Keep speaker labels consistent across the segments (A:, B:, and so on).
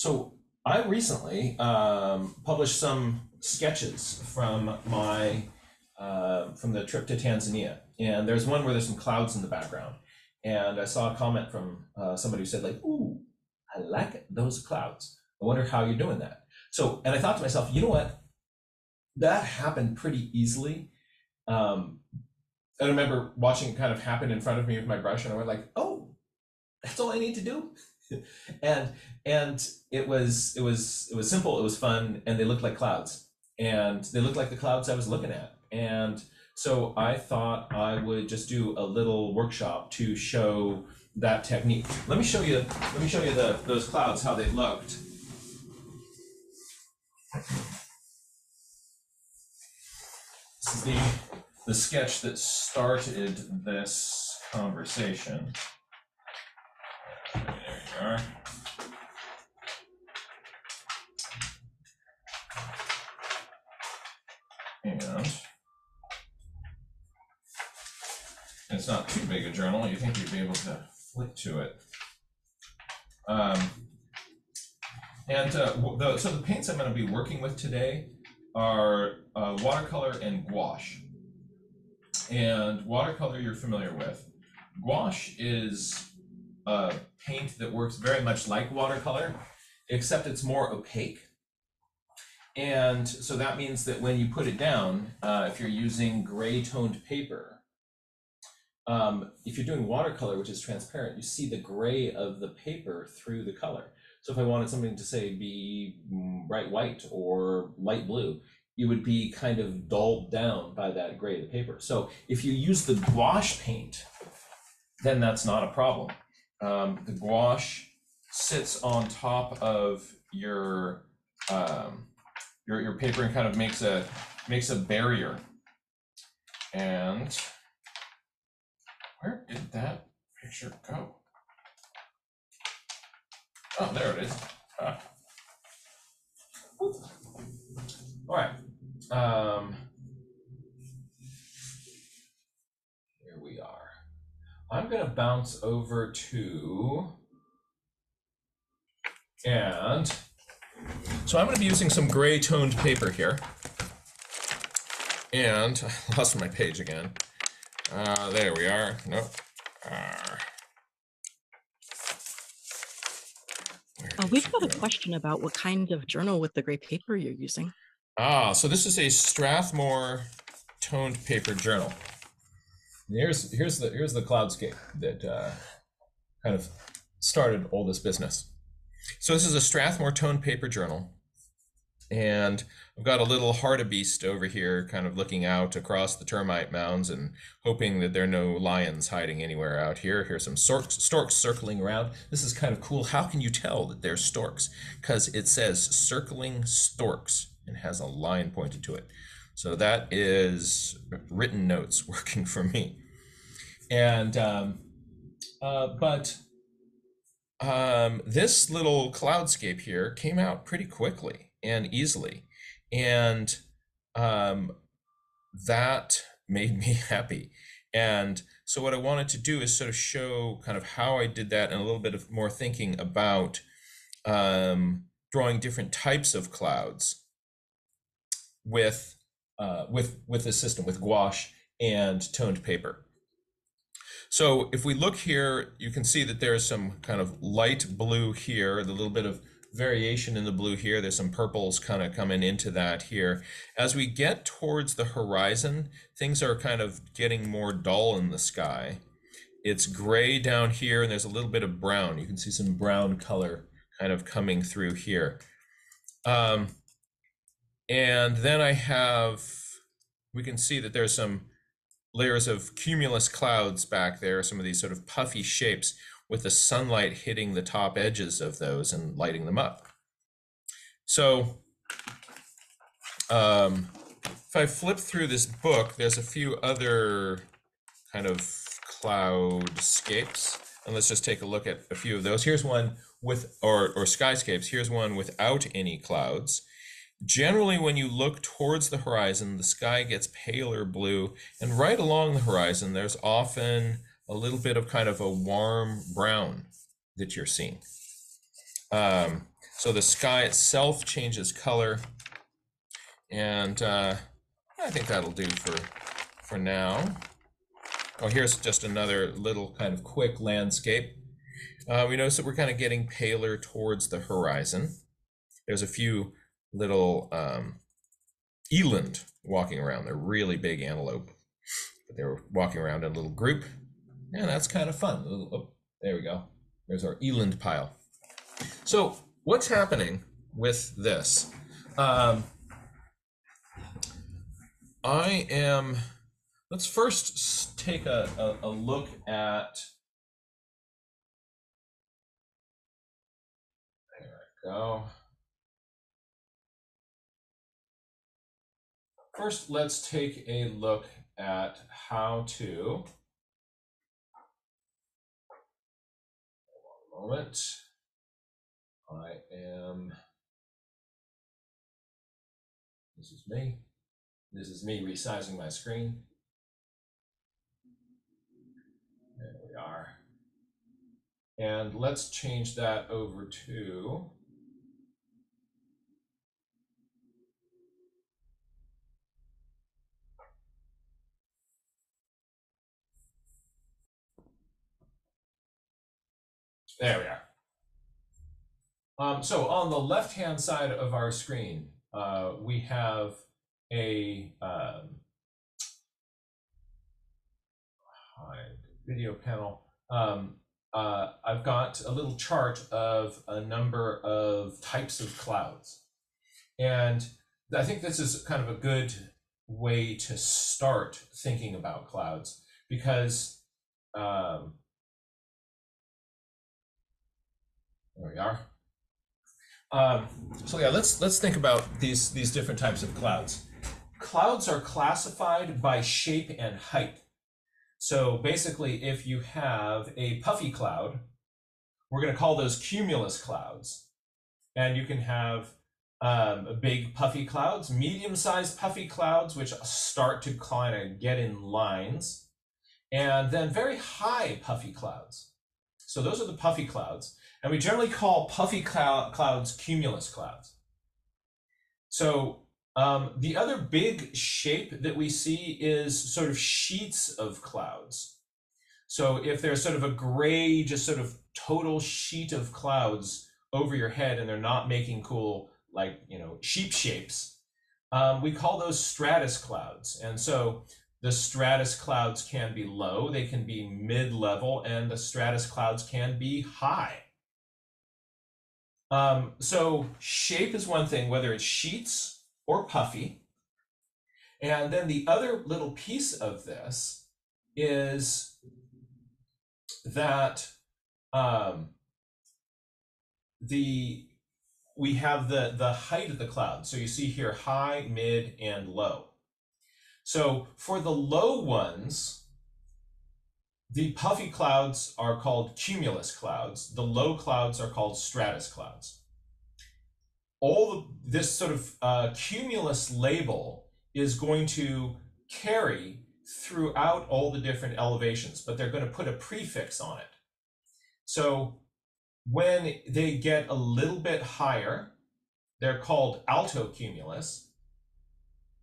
A: So I recently um, published some sketches from my uh, from the trip to Tanzania, and there's one where there's some clouds in the background, and I saw a comment from uh, somebody who said like, "Ooh, I like those clouds. I wonder how you're doing that." So, and I thought to myself, you know what? That happened pretty easily. Um, I remember watching it kind of happen in front of me with my brush, and I went like, "Oh, that's all I need to do." and and it was it was it was simple, it was fun, and they looked like clouds, and they looked like the clouds I was looking at, and so I thought I would just do a little workshop to show that technique. Let me show you. Let me show you the those clouds how they looked. This is the the sketch that started this conversation. And it's not too big a journal. You think you'd be able to flip to it. Um, and uh, the, so the paints I'm going to be working with today are uh, watercolor and gouache. And watercolor you're familiar with. Gouache is a paint that works very much like watercolor, except it's more opaque. And so that means that when you put it down, uh, if you're using gray toned paper, um, if you're doing watercolor, which is transparent, you see the gray of the paper through the color. So if I wanted something to say be mm, bright white or light blue, you would be kind of dulled down by that gray of the paper. So if you use the gouache paint, then that's not a problem. Um, the gouache sits on top of your um, your your paper and kind of makes a makes a barrier. And where did that picture go? Oh, there it is. Ah. All right. Um, I'm going to bounce over to, and so I'm going to be using some gray toned paper here. And I lost my page again. Uh, there we are. Nope. Uh,
B: we've got a question about what kind of journal with the gray paper you're using.
A: Ah, so this is a Strathmore toned paper journal. Here's here's the here's the cloudscape that uh, kind of started all this business. So this is a Strathmore tone paper journal, and I've got a little hartebeest over here, kind of looking out across the termite mounds and hoping that there are no lions hiding anywhere out here. Here's some storks, storks circling around. This is kind of cool. How can you tell that they're storks? Because it says circling storks and has a line pointed to it. So that is written notes working for me. And, um, uh, but um, this little cloudscape here came out pretty quickly and easily. And um, that made me happy. And so what I wanted to do is sort of show kind of how I did that and a little bit of more thinking about um, drawing different types of clouds with uh, with with the system with gouache and toned paper. So if we look here, you can see that there's some kind of light blue here, the little bit of variation in the blue here. There's some purples kind of coming into that here. As we get towards the horizon, things are kind of getting more dull in the sky. It's gray down here, and there's a little bit of brown. You can see some brown color kind of coming through here. Um, and then I have, we can see that there's some layers of cumulus clouds back there, some of these sort of puffy shapes with the sunlight hitting the top edges of those and lighting them up. So um, if I flip through this book, there's a few other kind of cloudscapes. And let's just take a look at a few of those. Here's one with, or, or skyscapes. Here's one without any clouds. Generally, when you look towards the horizon, the sky gets paler blue, and right along the horizon, there's often a little bit of kind of a warm brown that you're seeing. Um, So the sky itself changes color. And uh, I think that'll do for, for now. Oh, here's just another little kind of quick landscape. Uh, we notice that we're kind of getting paler towards the horizon. There's a few little um, eland walking around. They're really big antelope. But they're walking around in a little group. And that's kind of fun. Oh, there we go. There's our eland pile. So what's happening with this? Um, I am, let's first take a, a, a look at, there I go. First, let's take a look at how to, one moment. I am, this is me. This is me resizing my screen. There we are. And let's change that over to There we are. Um, so on the left-hand side of our screen, uh, we have a um, video panel. Um, uh, I've got a little chart of a number of types of clouds. And I think this is kind of a good way to start thinking about clouds because um, there we are. Um, so yeah, let's let's think about these these different types of clouds. Clouds are classified by shape and height. So basically, if you have a puffy cloud, we're going to call those cumulus clouds. And you can have um, big puffy clouds, medium-sized puffy clouds, which start to kind of get in lines, and then very high puffy clouds. So those are the puffy clouds. And we generally call puffy cloud, clouds cumulus clouds. So um, the other big shape that we see is sort of sheets of clouds. So if there's sort of a gray, just sort of total sheet of clouds over your head and they're not making cool, like, you know, sheep shapes, um, we call those stratus clouds. And so the stratus clouds can be low, they can be mid-level, and the stratus clouds can be high. Um, so shape is one thing, whether it's sheets or puffy. And then the other little piece of this is that um, the we have the the height of the cloud. So you see here high, mid, and low. So for the low ones, the puffy clouds are called cumulus clouds. The low clouds are called stratus clouds. All this sort of uh, cumulus label is going to carry throughout all the different elevations, but they're going to put a prefix on it. So when they get a little bit higher, they're called alto cumulus.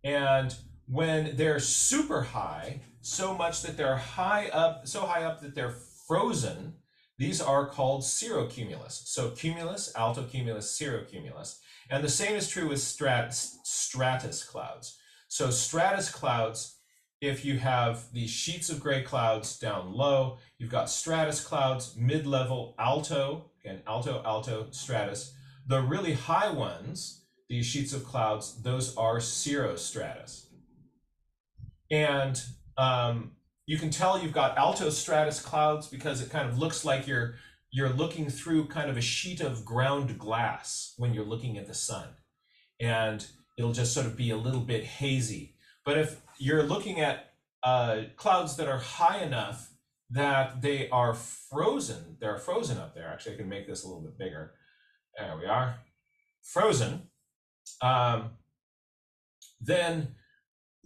A: And when they're super high, so much that they're high up, so high up that they're frozen, these are called cirrocumulus. So cumulus, alto cumulus, cirrocumulus. And the same is true with stratus, stratus clouds. So stratus clouds, if you have these sheets of gray clouds down low, you've got stratus clouds, mid-level, alto, again, alto, alto, stratus. The really high ones, these sheets of clouds, those are cirrostratus. And um, you can tell you've got alto stratus clouds because it kind of looks like you're you're looking through kind of a sheet of ground glass when you're looking at the sun. And it'll just sort of be a little bit hazy. But if you're looking at uh, clouds that are high enough that they are frozen, they're frozen up there. Actually, I can make this a little bit bigger. There we are. Frozen. Um, then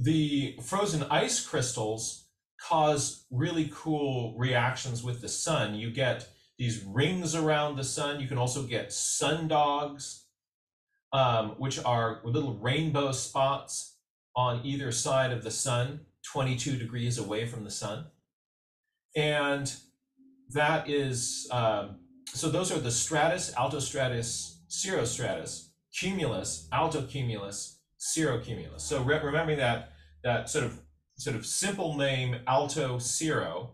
A: the frozen ice crystals cause really cool reactions with the sun. You get these rings around the sun. You can also get sundogs, um, which are little rainbow spots on either side of the sun, 22 degrees away from the sun. And that is, um, so those are the stratus, altostratus, cirrostratus, cumulus, altocumulus, cirrocumulus. So re- remembering that that sort of sort of simple name alto cirro,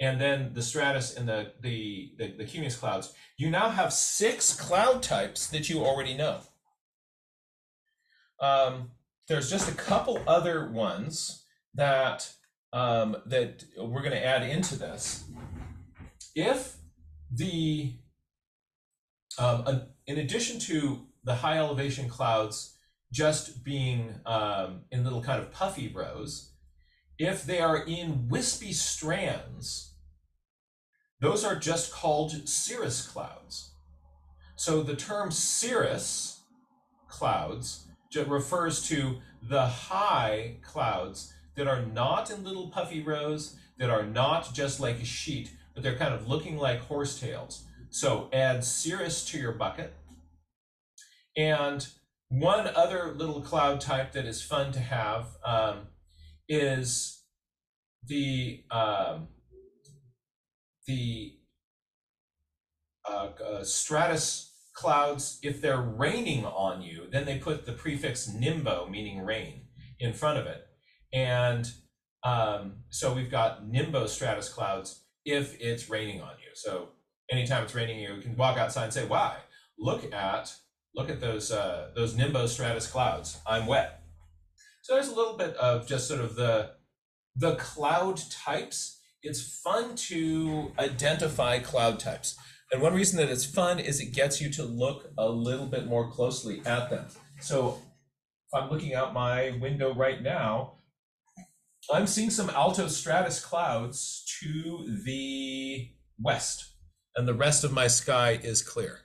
A: and then the stratus and the, the the the cumulus clouds, you now have six cloud types that you already know. Um, there's just a couple other ones that um, that we're going to add into this. If the um, in addition to the high elevation clouds just being um, in little kind of puffy rows, if they are in wispy strands, those are just called cirrus clouds. So the term cirrus clouds refers to the high clouds that are not in little puffy rows, that are not just like a sheet, but they're kind of looking like horsetails. So add cirrus to your bucket. And one other little cloud type that is fun to have um, is the um, the uh, uh, stratus clouds. If they're raining on you, then they put the prefix nimbo, meaning rain, in front of it. And um, so we've got nimbo stratus clouds if it's raining on you. So anytime it's raining, you can walk outside and say, "Why? Look at look at those uh, those nimbo stratus clouds. I'm wet." So there's a little bit of just sort of the the cloud types. It's fun to identify cloud types, and one reason that it's fun is it gets you to look a little bit more closely at them. So if I'm looking out my window right now, I'm seeing some alto stratus clouds to the west, and the rest of my sky is clear.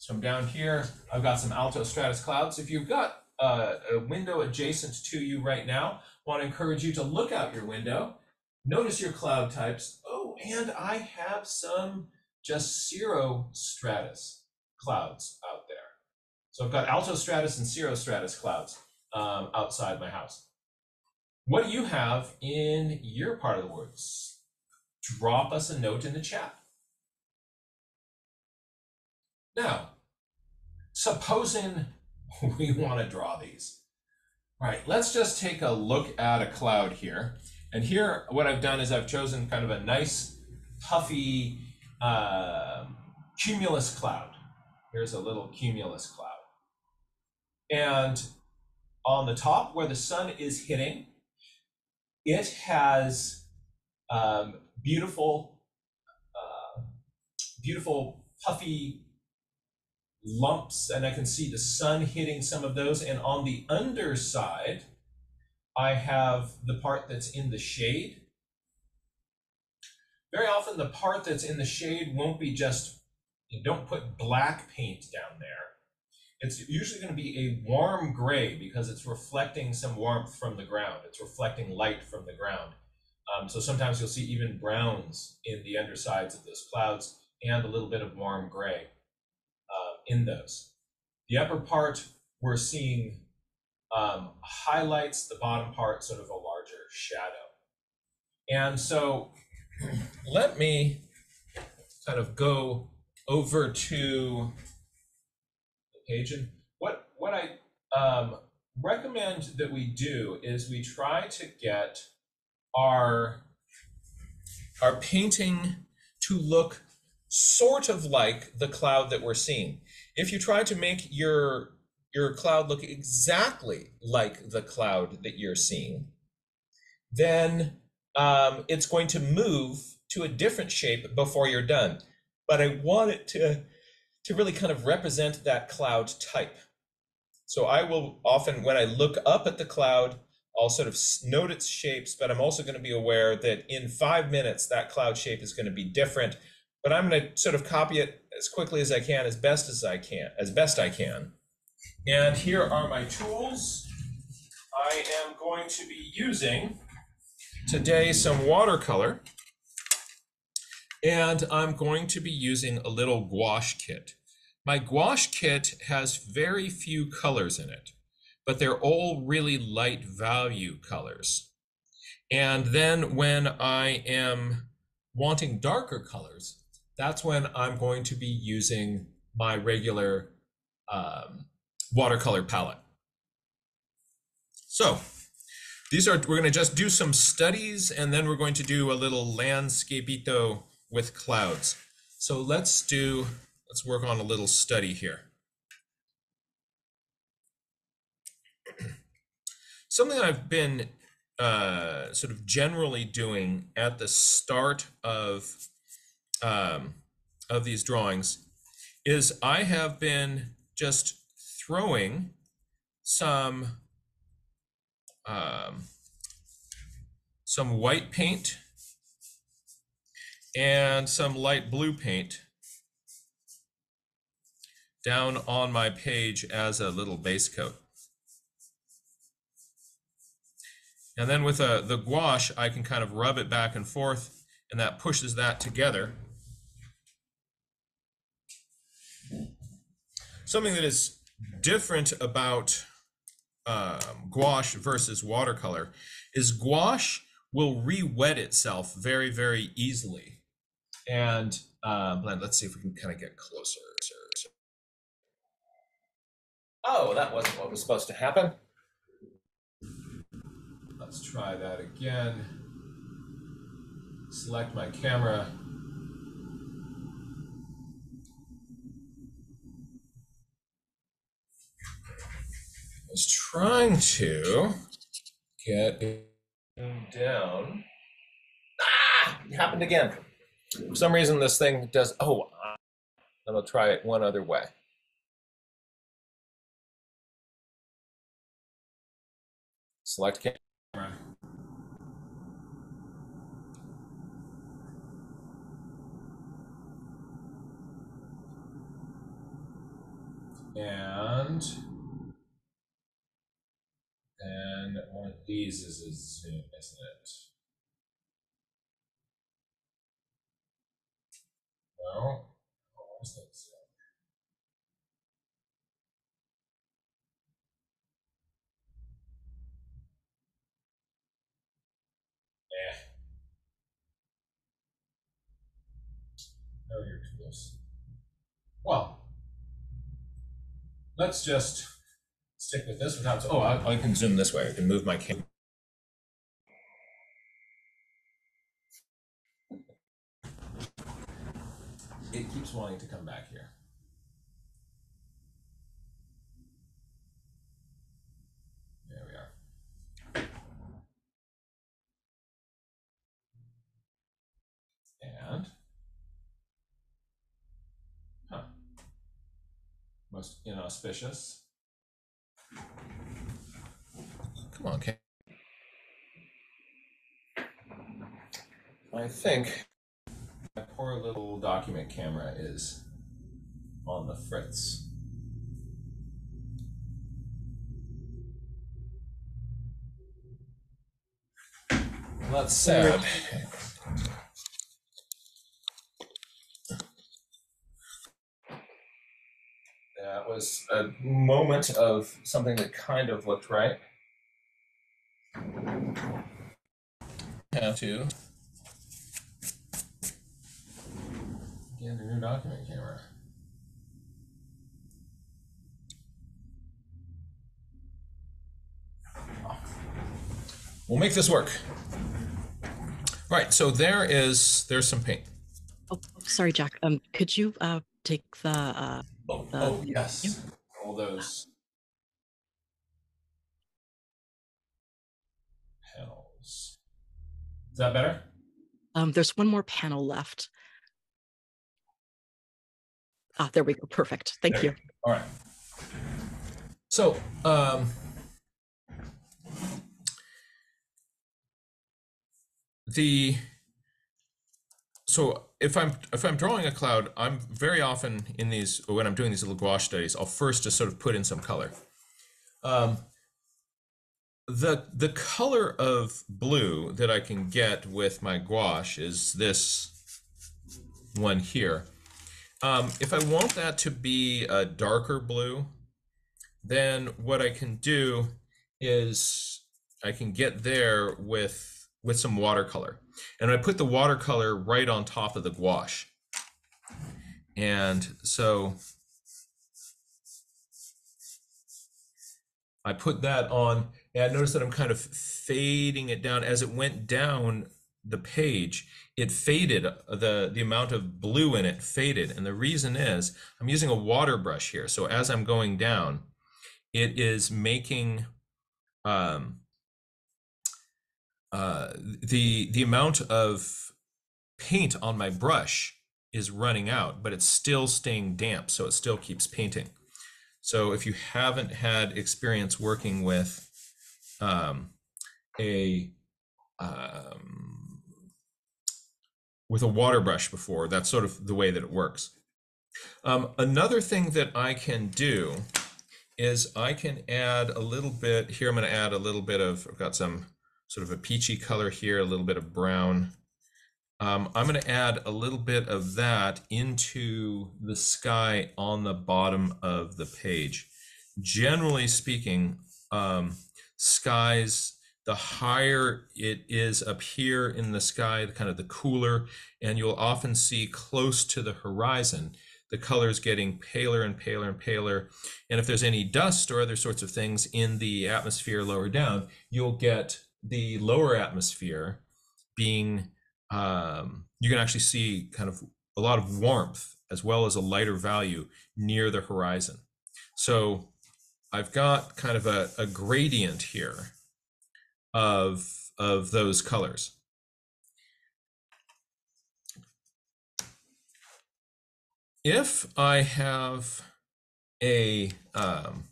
A: So I'm down here, I've got some alto stratus clouds. If you've got uh, a window adjacent to you right now, want to encourage you to look out your window, notice your cloud types. Oh, and I have some just cirrostratus clouds out there. So I've got alto stratus and cirrostratus clouds um, outside my house. What do you have in your part of the woods? Drop us a note in the chat. Now, supposing we want to draw these. All right, let's just take a look at a cloud here. And here, what I've done is I've chosen kind of a nice, puffy um cumulus cloud. Here's a little cumulus cloud. And on the top where the sun is hitting, it has um, beautiful, uh, beautiful puffy lumps, and I can see the sun hitting some of those. And on the underside, I have the part that's in the shade. Very often, the part that's in the shade won't be just, don't put black paint down there. It's usually going to be a warm gray because it's reflecting some warmth from the ground. It's reflecting light from the ground. Um, so sometimes you'll see even browns in the undersides of those clouds and a little bit of warm gray in those. The upper part, we're seeing um, highlights, the bottom part, sort of a larger shadow. And so let me kind of go over to the page. And what, what I um, recommend that we do is we try to get our, our painting to look sort of like the cloud that we're seeing. If you try to make your your cloud look exactly like the cloud that you're seeing, then um, it's going to move to a different shape before you're done. But I want it to to really kind of represent that cloud type. So I will often, when I look up at the cloud, I'll sort of note its shapes, but I'm also going to be aware that in five minutes that cloud shape is going to be different. But I'm going to sort of copy it as quickly as I can, as best as I can, as best I can. And here are my tools. I am going to be using today some watercolor. And I'm going to be using a little gouache kit. My gouache kit has very few colors in it, but they're all really light value colors. And then when I am wanting darker colors, that's when I'm going to be using my regular um, watercolor palette. So these are, we're going to just do some studies and then we're going to do a little landscapito with clouds. So let's do, let's work on a little study here. Something I've been uh, sort of generally doing at the start of um, of these drawings is I have been just throwing some um, some white paint and some light blue paint down on my page as a little base coat. And then with a, the gouache, I can kind of rub it back and forth, and that pushes that together. Something that is different about um, gouache versus watercolor is gouache will re-wet itself very, very easily. And uh, let's see if we can kind of get closer. Oh, that wasn't what was supposed to happen. Let's try that again. Select my camera. Was trying to get down. Ah, it happened again. For some reason, this thing does. Oh, I'm gonna try it one other way. Select camera. And and one of these is a zoom, isn't it? No? Oh, where's that zoom? Eh. Know your tools. Well, let's just stick with this without. Oh, I, I can zoom this way. I can move my camera. It keeps wanting to come back here. There we are. And huh. Most inauspicious. Come on, Kate. I think my poor little document camera is on the fritz. Well, that's sad. That was a moment of something that kind of looked right. Have to get a new document camera. We'll make this work. All right, so there is there's some paint.
B: Oh, sorry, Jack. Um, could you uh take the uh
A: Oh,
B: Uh,
A: oh yes, all those panels. Is that better?
B: um there's one more panel left. Ah, there we go. Perfect. Thank
A: There
B: you.
A: All right. So, um, the so if I'm if I'm drawing a cloud, I'm very often in these when I'm doing these little gouache studies, I'll first just sort of put in some color. Um, the the color of blue that I can get with my gouache is this one here. Um, if I want that to be a darker blue, then what I can do is I can get there with with some watercolor. And I put the watercolor right on top of the gouache. And so I put that on and notice that I'm kind of fading it down. As it went down the page it faded. The the amount of blue in it faded. And the reason is I'm using a water brush here. So as I'm going down it is making um, uh, the the amount of paint on my brush is running out but it's still staying damp. So it still keeps painting. So if you haven't had experience working with um, a um, with a water brush before, that's sort of the way that it works. Um, another thing that I can do is I can add a little bit, here I'm going to add a little bit of, I've got some sort of a peachy color here, a little bit of brown. Um, I'm going to add a little bit of that into the sky on the bottom of the page. Generally speaking, um, skies, the higher it is up here in the sky, the kind of the cooler, and you'll often see close to the horizon, the colors getting paler and paler and paler. And if there's any dust or other sorts of things in the atmosphere lower down, you'll get the lower atmosphere being, um, you can actually see kind of a lot of warmth as well as a lighter value near the horizon. So I've got kind of a, a gradient here of, of those colors. If I have a, um,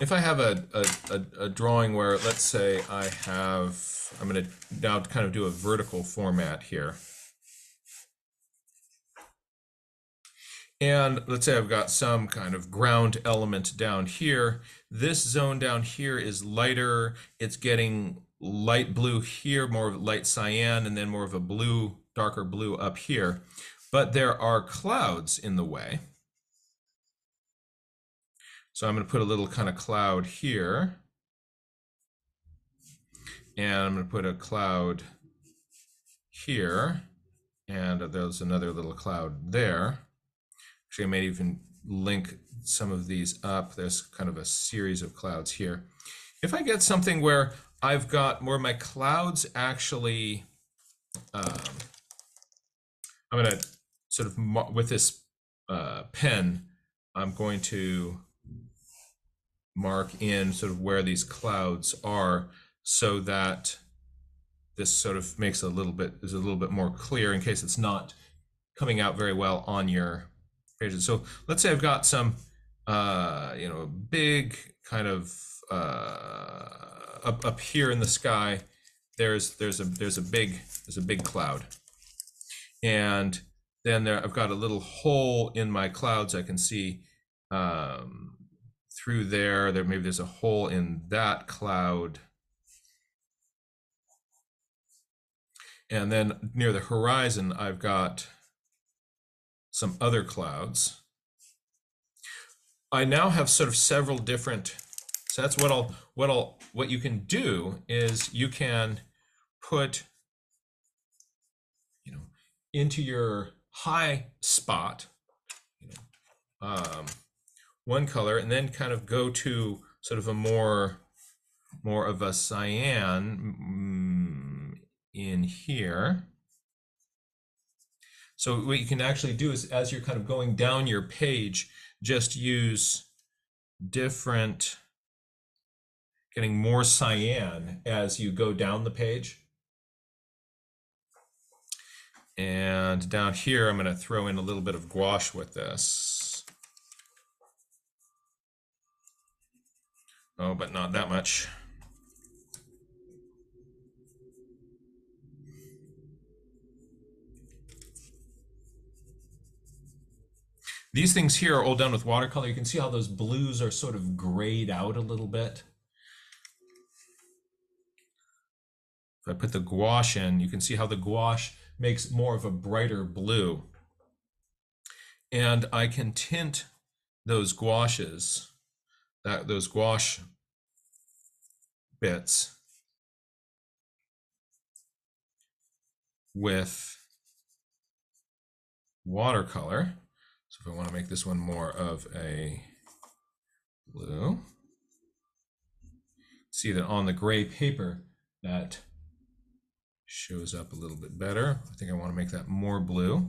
A: if I have a, a, a, a drawing where, let's say I have, I'm going to now kind of do a vertical format here. And let's say I've got some kind of ground element down here. This zone down here is lighter. It's getting light blue here, more of light cyan, and then more of a blue, darker blue up here. But there are clouds in the way. So I'm going to put a little kind of cloud here. And I'm going to put a cloud here. And there's another little cloud there. Actually, I may even link some of these up. There's kind of a series of clouds here. If I get something where I've got where my clouds actually, um, I'm going to sort of, with this uh, pen, I'm going to mark in sort of where these clouds are so that this sort of makes a little bit, is a little bit more clear in case it's not coming out very well on your So let's say I've got some, uh, you know, big kind of uh, up up here in the sky. There's there's a there's a big there's a big cloud, and then there I've got a little hole in my clouds. I can see um, through there. There maybe there's a hole in that cloud. And then near the horizon, I've got some other clouds. I now have sort of several different, so that's what I'll, what I'll, what you can do is you can put, you know, into your high spot, you know, um, one color and then kind of go to sort of a more, more of a cyan mm, in here. So what you can actually do is as you're kind of going down your page, just use different, getting more cyan as you go down the page. And down here, I'm going to throw in a little bit of gouache with this. Oh, but not that much. These things here are all done with watercolor. You can see how those blues are sort of grayed out a little bit. If I put the gouache in, you can see how the gouache makes more of a brighter blue and I can tint those gouaches, that those gouache bits with watercolor. If I want to make this one more of a blue, see that on the gray paper that shows up a little bit better. I think I want to make that more blue.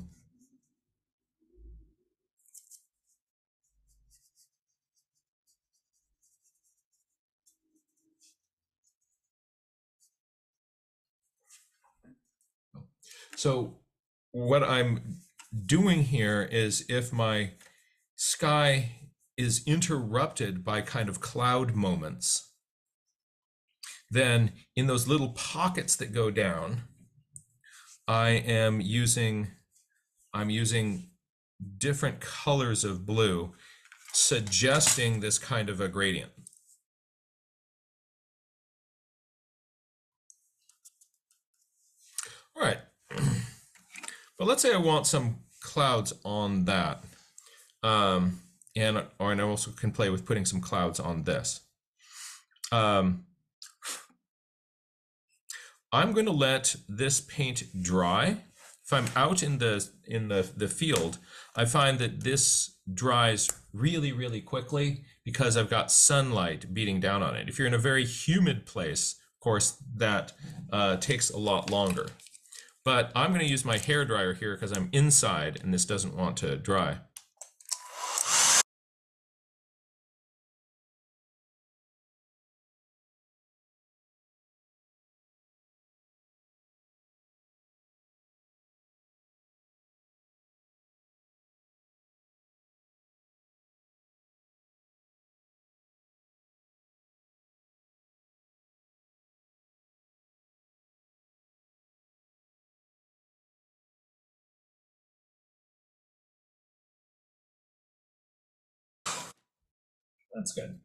A: So what I'm doing here is if my sky is interrupted by kind of cloud moments, then in those little pockets that go down, I am using, I'm using different colors of blue, suggesting this kind of a gradient. All right, but let's say I want some clouds on that. Um, and, or and I also can play with putting some clouds on this. Um, I'm going to let this paint dry. If I'm out in the in the, the field, I find that this dries really, really quickly because I've got sunlight beating down on it. If you're in a very humid place, of course, that uh, takes a lot longer. But I'm going to use my hair dryer here because I'm inside and this doesn't want to dry. That's good.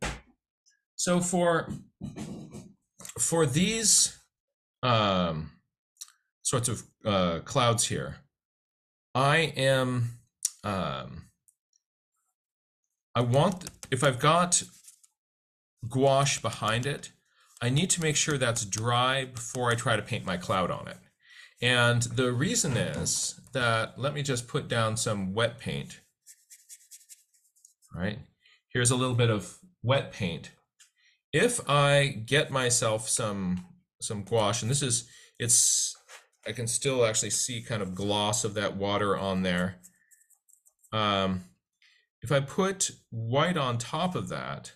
A: So for for these um, sorts of uh, clouds here, I am um, I want if I've got gouache behind it, I need to make sure that's dry before I try to paint my cloud on it. And the reason is that let me just put down some wet paint. Right Here's a little bit of wet paint. If I get myself some some gouache, and this is, it's, I can still actually see kind of gloss of that water on there. Um, if I put white on top of that,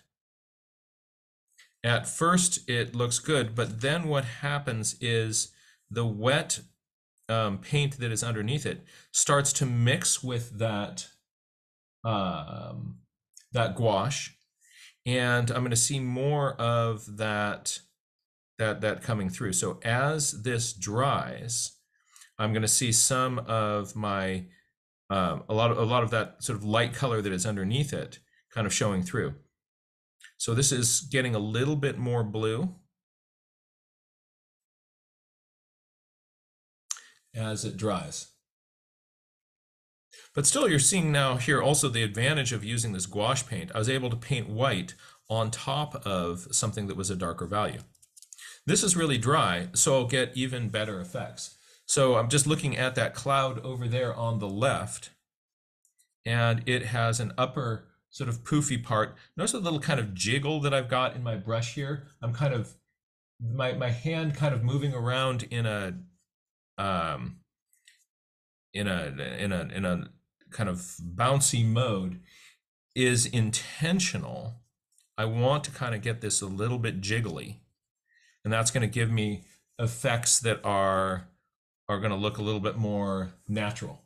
A: at first it looks good, but then what happens is the wet um, paint that is underneath it starts to mix with that um, that gouache and I'm going to see more of that that that coming through. So as this dries, I'm going to see some of my um, a lot of a lot of that sort of light color that is underneath it kind of showing through. So this is getting a little bit more blue as it dries. But still, you're seeing now here also the advantage of using this gouache paint. I was able to paint white on top of something that was a darker value. This is really dry, so I'll get even better effects. So I'm just looking at that cloud over there on the left, and it has an upper sort of poofy part. Notice the little kind of jiggle that I've got in my brush here. I'm kind of, my, my hand kind of moving around in a, um, in a, in a, in a kind of bouncy mode is intentional. I want to kind of get this a little bit jiggly. And that's going to give me effects that are are going to look a little bit more natural.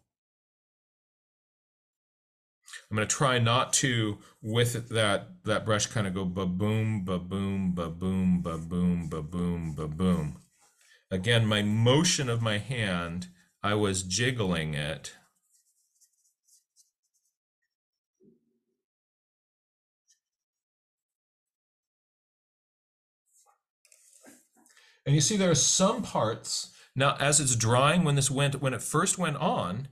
A: I'm going to try not to, with that, that brush, kind of go ba-boom, ba-boom, ba-boom, ba-boom, ba-boom, ba-boom. Again, my motion of my hand, I was jiggling it And you see there are some parts, now as it's drying, when this went, when it first went on,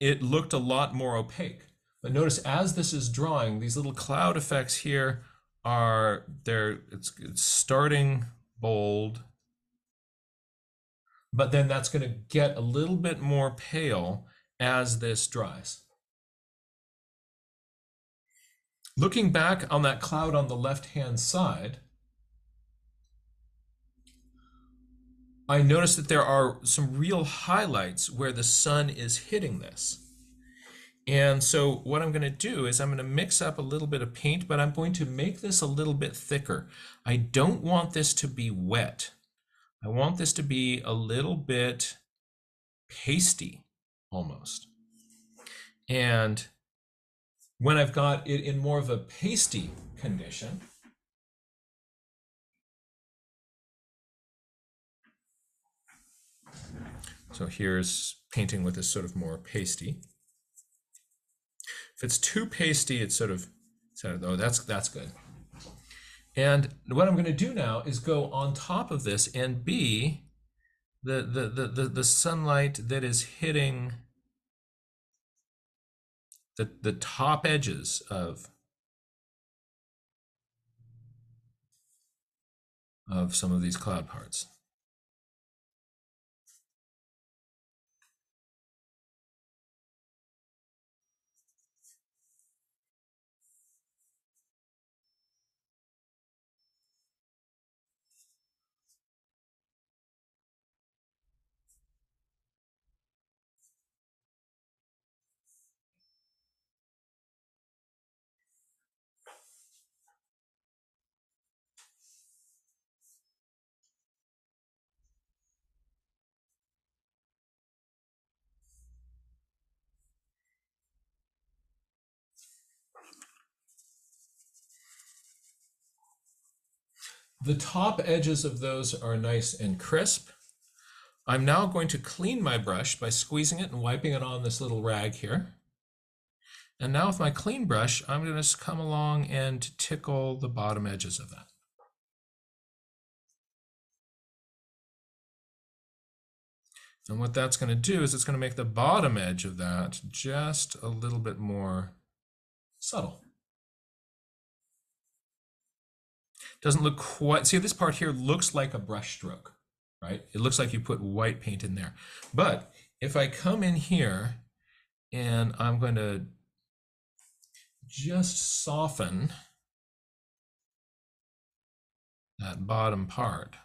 A: it looked a lot more opaque. But notice as this is drying, these little cloud effects here are they're it's, it's starting bold, but then that's going to get a little bit more pale as this dries. Looking back on that cloud on the left-hand side, I notice that there are some real highlights where the sun is hitting this. And so what I'm going to do is I'm going to mix up a little bit of paint, but I'm going to make this a little bit thicker. I don't want this to be wet. I want this to be a little bit pasty almost. And when I've got it in more of a pasty condition, so here's painting with this sort of more pasty. If it's too pasty, it's sort of, sort of oh, that's, that's good. And what I'm going to do now is go on top of this and be the, the, the, the, the sunlight that is hitting the, the top edges of of some of these cloud parts. The top edges of those are nice and crisp. I'm now going to clean my brush by squeezing it and wiping it on this little rag here. And now with my clean brush, I'm going to come along and tickle the bottom edges of that. And what that's going to do is it's going to make the bottom edge of that just a little bit more subtle. Doesn't look quite, see this part here looks like a brush stroke, right? It looks like you put white paint in there. But if I come in here and I'm going to just soften that bottom part.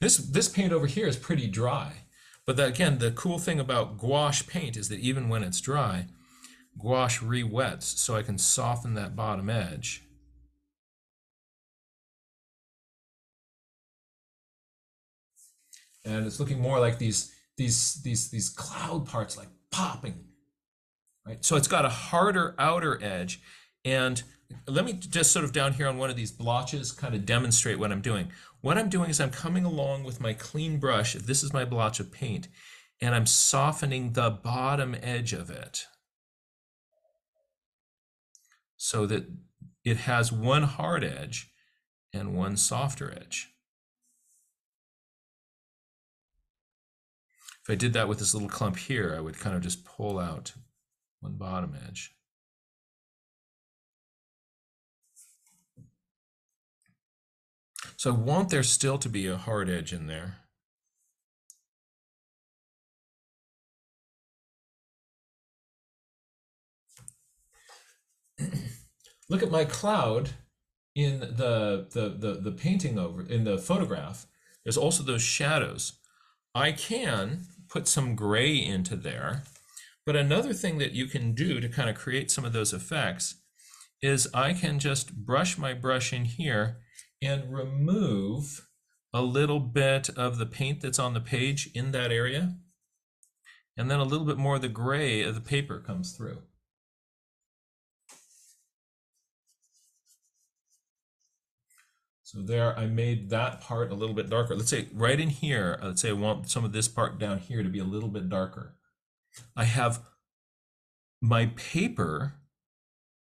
A: This, this paint over here is pretty dry. But that, again, the cool thing about gouache paint is that even when it's dry, gouache re-wets so I can soften that bottom edge. And it's looking more like these these these these cloud parts like popping. Right? So it's got a harder outer edge. And let me just sort of down here on one of these blotches kind of demonstrate what I'm doing. What I'm doing is I'm coming along with my clean brush, if this is my blotch of paint, and I'm softening the bottom edge of it so that it has one hard edge and one softer edge. If I did that with this little clump here, I would kind of just pull out one bottom edge. So I want there still to be a hard edge in there. look at my cloud in the, the, the, the painting over, in the photograph, there's also those shadows. I can put some gray into there, but another thing that you can do to kind of create some of those effects is I can just brush my brush in here and remove a little bit of the paint that's on the page in that area. And then a little bit more of the gray of the paper comes through. So there, I made that part a little bit darker. Let's say right in here, uh, let's say I want some of this part down here to be a little bit darker. I have my paper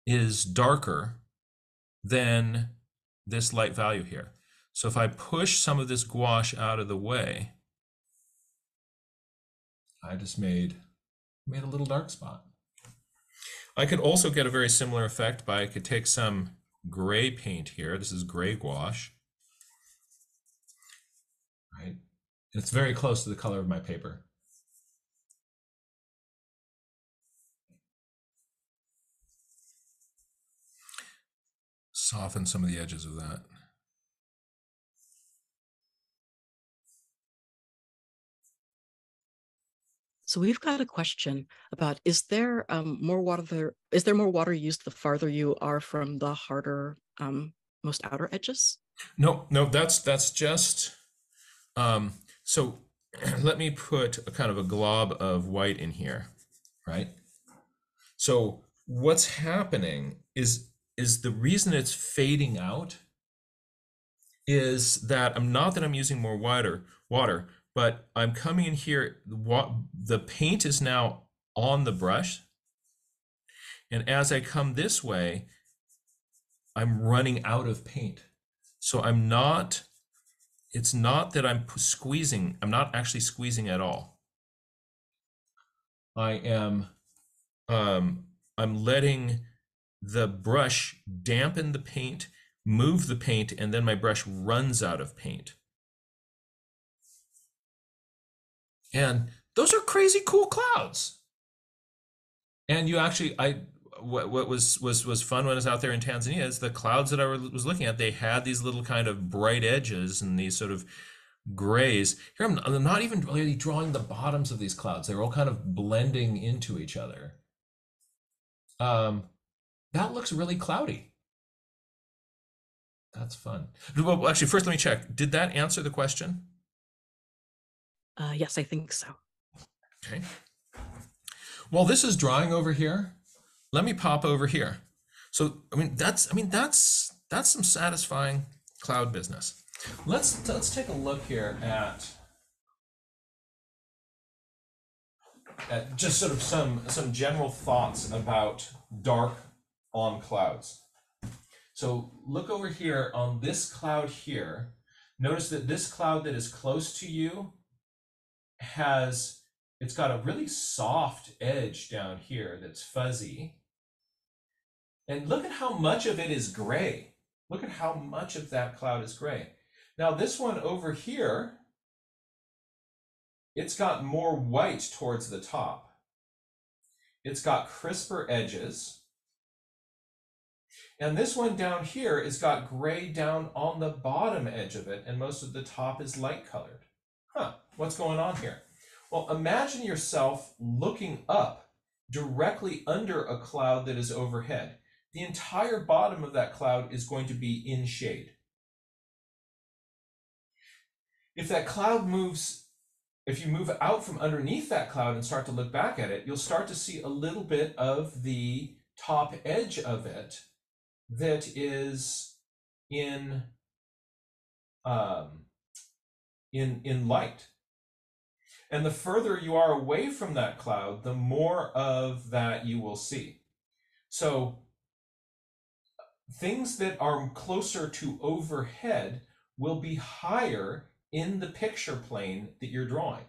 A: is darker than this light value here. So if I push some of this gouache out of the way, I just made made a little dark spot. I could also get a very similar effect by I could take some gray paint here. This is gray gouache. Right? It's very close to the color of my paper. Soften some of the edges of that.
B: So we've got a question about, is there um, more water there, is there more water used the farther you are from the harder, um, most outer edges?
A: No, no, that's that's just um so let me put a kind of a glob of white in here, right? So what's happening is is the reason it's fading out is that I'm not that I'm using more water water, but I'm coming in here, the paint is now on the brush. And as I come this way, I'm running out of paint. So I'm not, it's not that I'm squeezing, I'm not actually squeezing at all. I am, um, I'm letting the brush dampen the paint, move the paint, and then my brush runs out of paint. And those are crazy cool clouds. And you actually, I, what, what was was was fun when I was out there in Tanzania is the clouds that I was looking at. They had these little kind of bright edges and these sort of grays. Here I'm, I'm not even really drawing the bottoms of these clouds. They're all kind of blending into each other. Um, that looks really cloudy. That's fun. Well, actually, first let me check. Did that answer the question?
B: Uh, yes, I think so.
A: Okay. Well, this is drawing over here, let me pop over here. So, I mean, that's, I mean, that's, that's some satisfying cloud business. Let's, let's take a look here at, at just sort of some, some general thoughts about dark on clouds. So look over here on this cloud here. Notice that this cloud that is close to you has it's got a really soft edge down here that's fuzzy. And look at how much of it is gray. Look at how much of that cloud is gray. Now this one over here, it's got more white towards the top. It's got crisper edges. And this one down here has got gray down on the bottom edge of it, and most of the top is light colored. Huh, what's going on here? Well, imagine yourself looking up directly under a cloud that is overhead. The entire bottom of that cloud is going to be in shade. If that cloud moves, if you move out from underneath that cloud and start to look back at it, you'll start to see a little bit of the top edge of it that is in um, in in light. And the further you are away from that cloud, the more of that you will see. So things that are closer to overhead will be higher in the picture plane that you're drawing.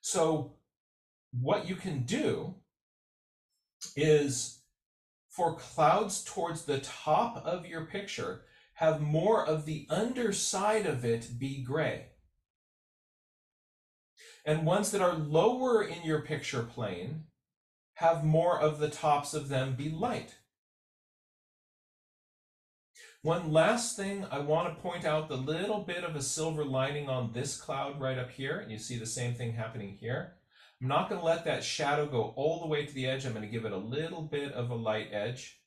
A: So what you can do is for clouds towards the top of your picture, have more of the underside of it be gray. And ones that are lower in your picture plane, have more of the tops of them be light. One last thing, I want to point out the little bit of a silver lining on this cloud right up here, and you see the same thing happening here. I'm not going to let that shadow go all the way to the edge. I'm going to give it a little bit of a light edge.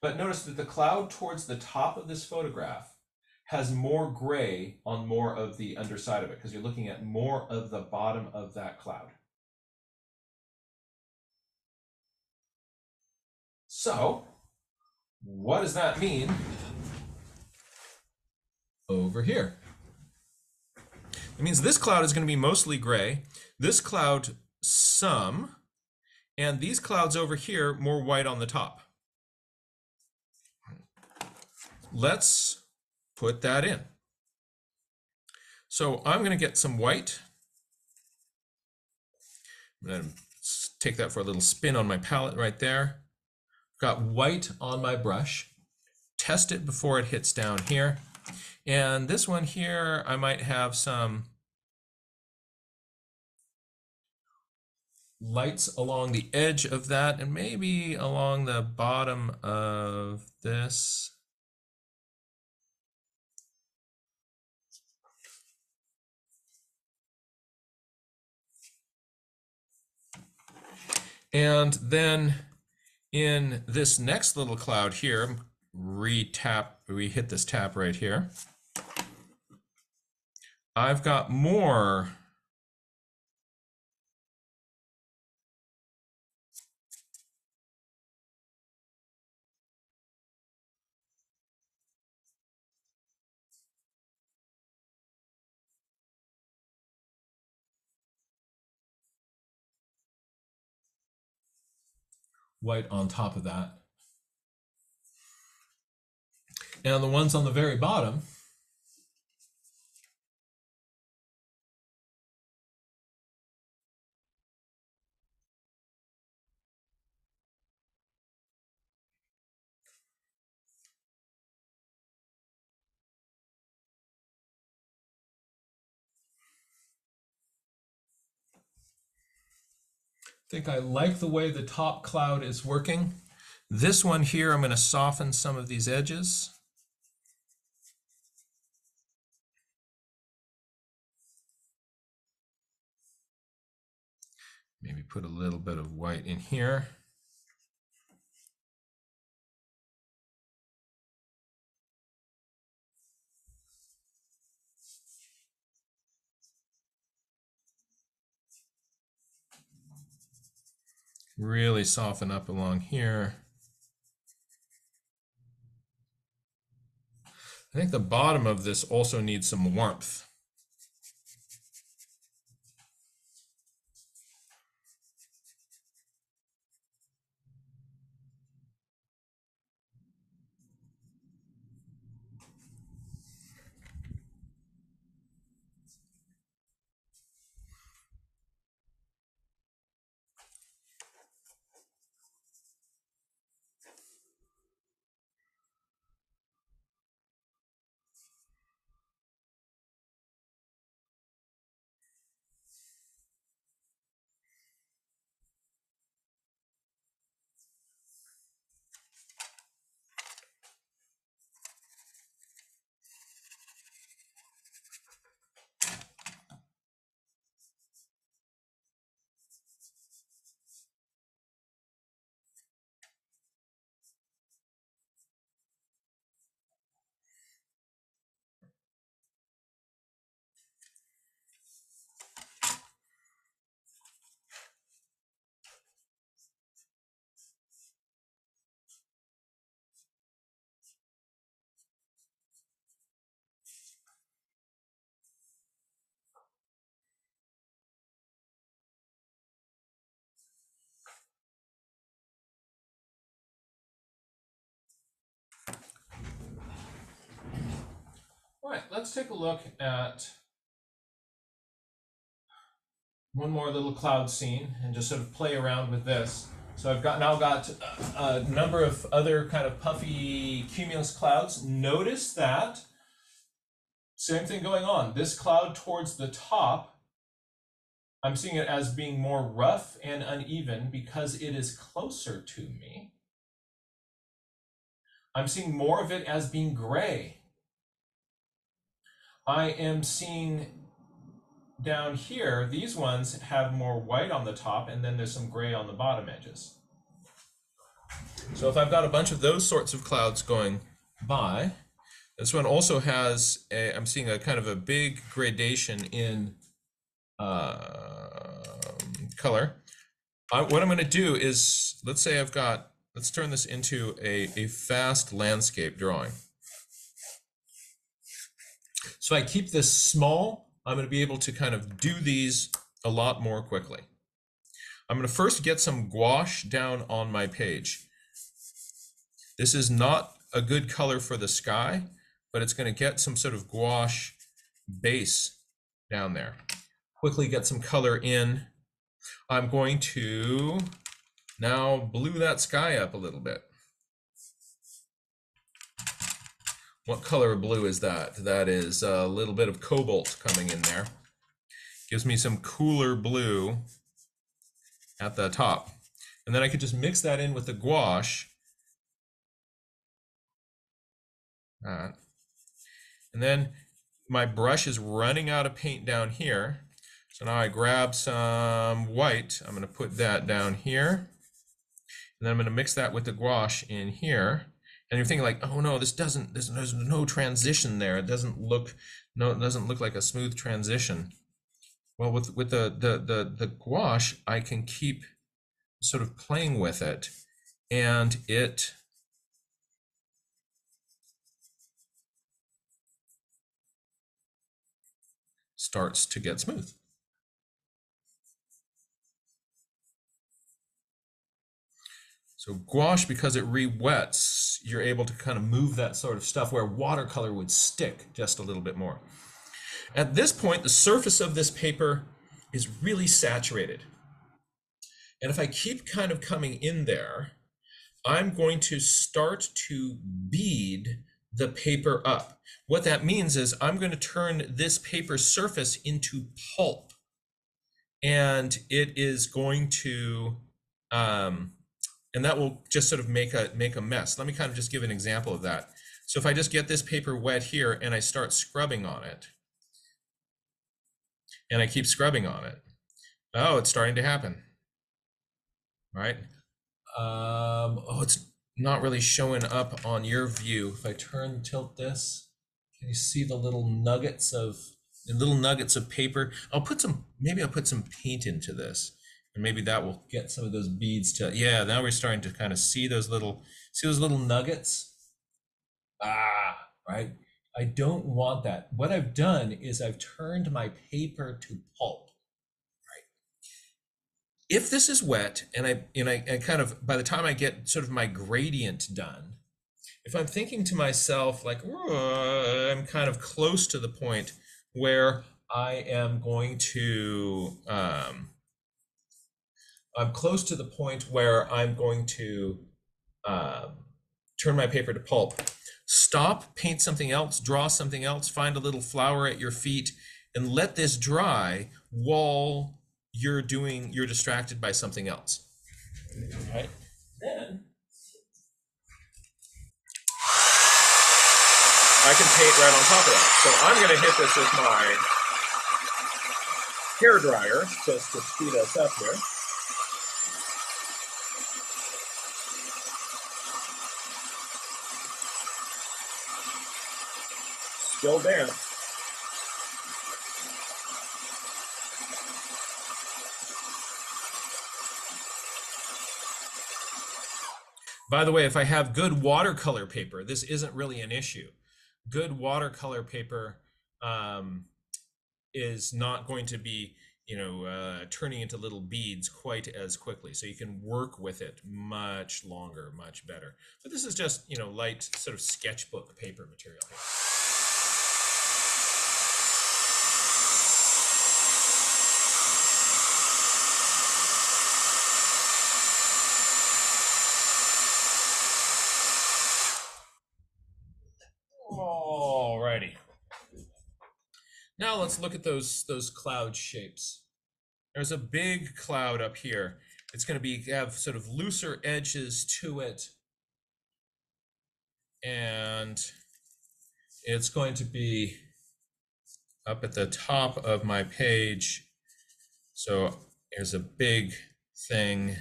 A: But notice that the cloud towards the top of this photograph has more gray on more of the underside of it because you're looking at more of the bottom of that cloud. So, what does that mean over here? It means this cloud is going to be mostly gray, this cloud some, and these clouds over here more white on the top. Let's put that in. So I'm going to get some white. I'm going to take that for a little spin on my palette right there. Got white on my brush. Test it before it hits down here. And this one here, I might have some lights along the edge of that and maybe along the bottom of this. And then in this next little cloud here, re-tap, we hit this tap right here. I've got more white on top of that. And the ones on the very bottom, think I like the way the top cloud is working. This one here, I'm going to soften some of these edges. Maybe put a little bit of white in here. Really soften up along here. I think the bottom of this also needs some warmth. All right, let's take a look at one more little cloud scene and just sort of play around with this. So I've got now got a, a number of other kind of puffy cumulus clouds. Notice that same thing going on. This cloud towards the top, I'm seeing it as being more rough and uneven because it is closer to me. I'm seeing more of it as being gray I am seeing down here, these ones have more white on the top and then there's some gray on the bottom edges. So if I've got a bunch of those sorts of clouds going by, this one also has a, I'm seeing a kind of a big gradation in uh, color. I, what I'm going to do is, let's say I've got, let's turn this into a, a fast landscape drawing. So I keep this small, I'm going to be able to kind of do these a lot more quickly. I'm going to first get some gouache down on my page. This is not a good color for the sky, but it's going to get some sort of gouache base down there. Quickly get some color in. I'm going to now blue that sky up a little bit. What color of blue is that? That is a little bit of cobalt coming in there. Gives me some cooler blue at the top. And then I could just mix that in with the gouache. And then my brush is running out of paint down here. So now I grab some white. I'm going to put that down here. And then I'm going to mix that with the gouache in here. And you're thinking like, oh no, this doesn't, there's, there's no transition there. It doesn't look, no, it doesn't look like a smooth transition. Well, with, with the, the, the, the gouache, I can keep sort of playing with it and it starts to get smooth. So gouache, because it re-wets, you're able to kind of move that sort of stuff where watercolor would stick just a little bit more. At this point, the surface of this paper is really saturated. And if I keep kind of coming in there, I'm going to start to bead the paper up. What that means is I'm going to turn this paper surface into pulp. And it is going to, um, and that will just sort of make a, make a mess. Let me kind of just give an example of that. So if I just get this paper wet here and I start scrubbing on it, and I keep scrubbing on it, oh, it's starting to happen right? Um, oh, it's not really showing up on your view. If I turn tilt this, can you see the little nuggets of the little nuggets of paper? I'll put some, maybe I'll put some paint into this and maybe that will get some of those beads to, yeah, now we're starting to kind of see those little, see those little nuggets? Ah, right? I don't want that. What I've done is I've turned my paper to pulp Right. if this is wet and I and I, I kind of by the time I get sort of my gradient done, if I'm thinking to myself like I'm kind of close to the point where I am going to um, I'm close to the point where I'm going to um, turn my paper to pulp. Stop, paint something else, draw something else, find a little flower at your feet, and let this dry while you're doing you're distracted by something else. Right then I can paint right on top of that. So I'm going to hit this with my hair dryer just to speed us up here still damp By the way, if I have good watercolor paper, this isn't really an issue. Good watercolor paper um, is not going to be, you know, uh, turning into little beads quite as quickly. So you can work with it much longer, much better. But this is just, you know, light sort of sketchbook paper material. Here. Now let's look at those, those cloud shapes. There's a big cloud up here. It's going to be have sort of looser edges to it. And it's going to be up at the top of my page. So there's a big thing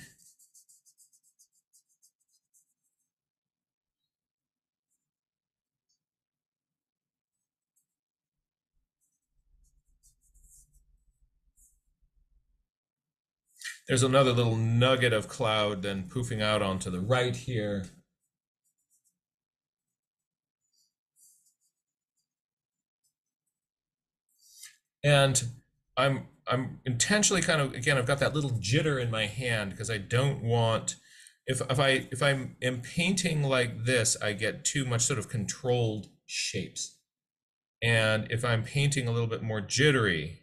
A: There's another little nugget of cloud then poofing out onto the right here. And I'm I'm intentionally kind of again I've got that little jitter in my hand because I don't want if if I if I'm am painting like this I get too much sort of controlled shapes And if I'm painting a little bit more jittery,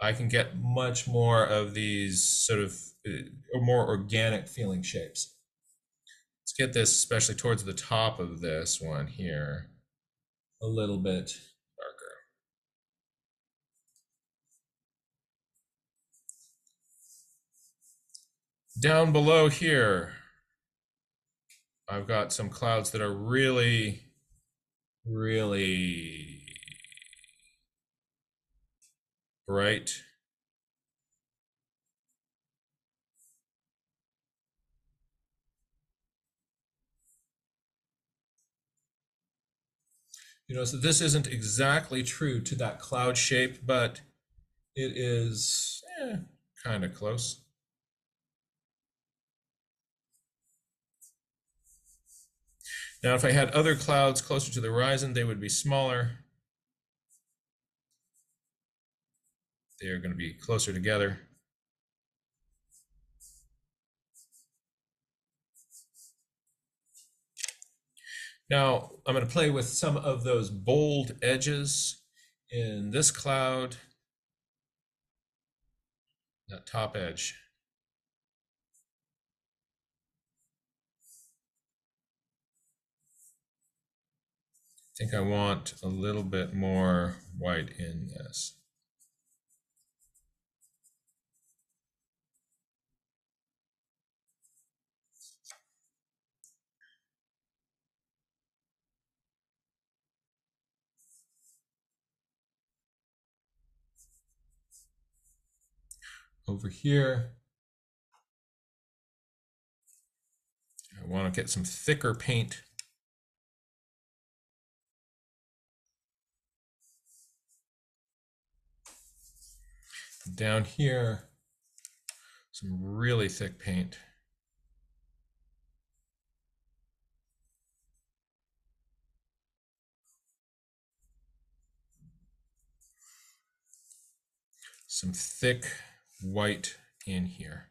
A: I can get much more of these sort of uh, more organic feeling shapes. Let's get this, especially towards the top of this one here, a little bit darker. Down below here, I've got some clouds that are really, really bright. You know, so this isn't exactly true to that cloud shape, but it is eh, kind of close. Now, if I had other clouds closer to the horizon, they would be smaller. They are going to be closer together. Now, I'm going to play with some of those bold edges in this cloud, that top edge. I think I want a little bit more white in this. Over here. I want to get some thicker paint. Down here, some really thick paint. Some thick white in here.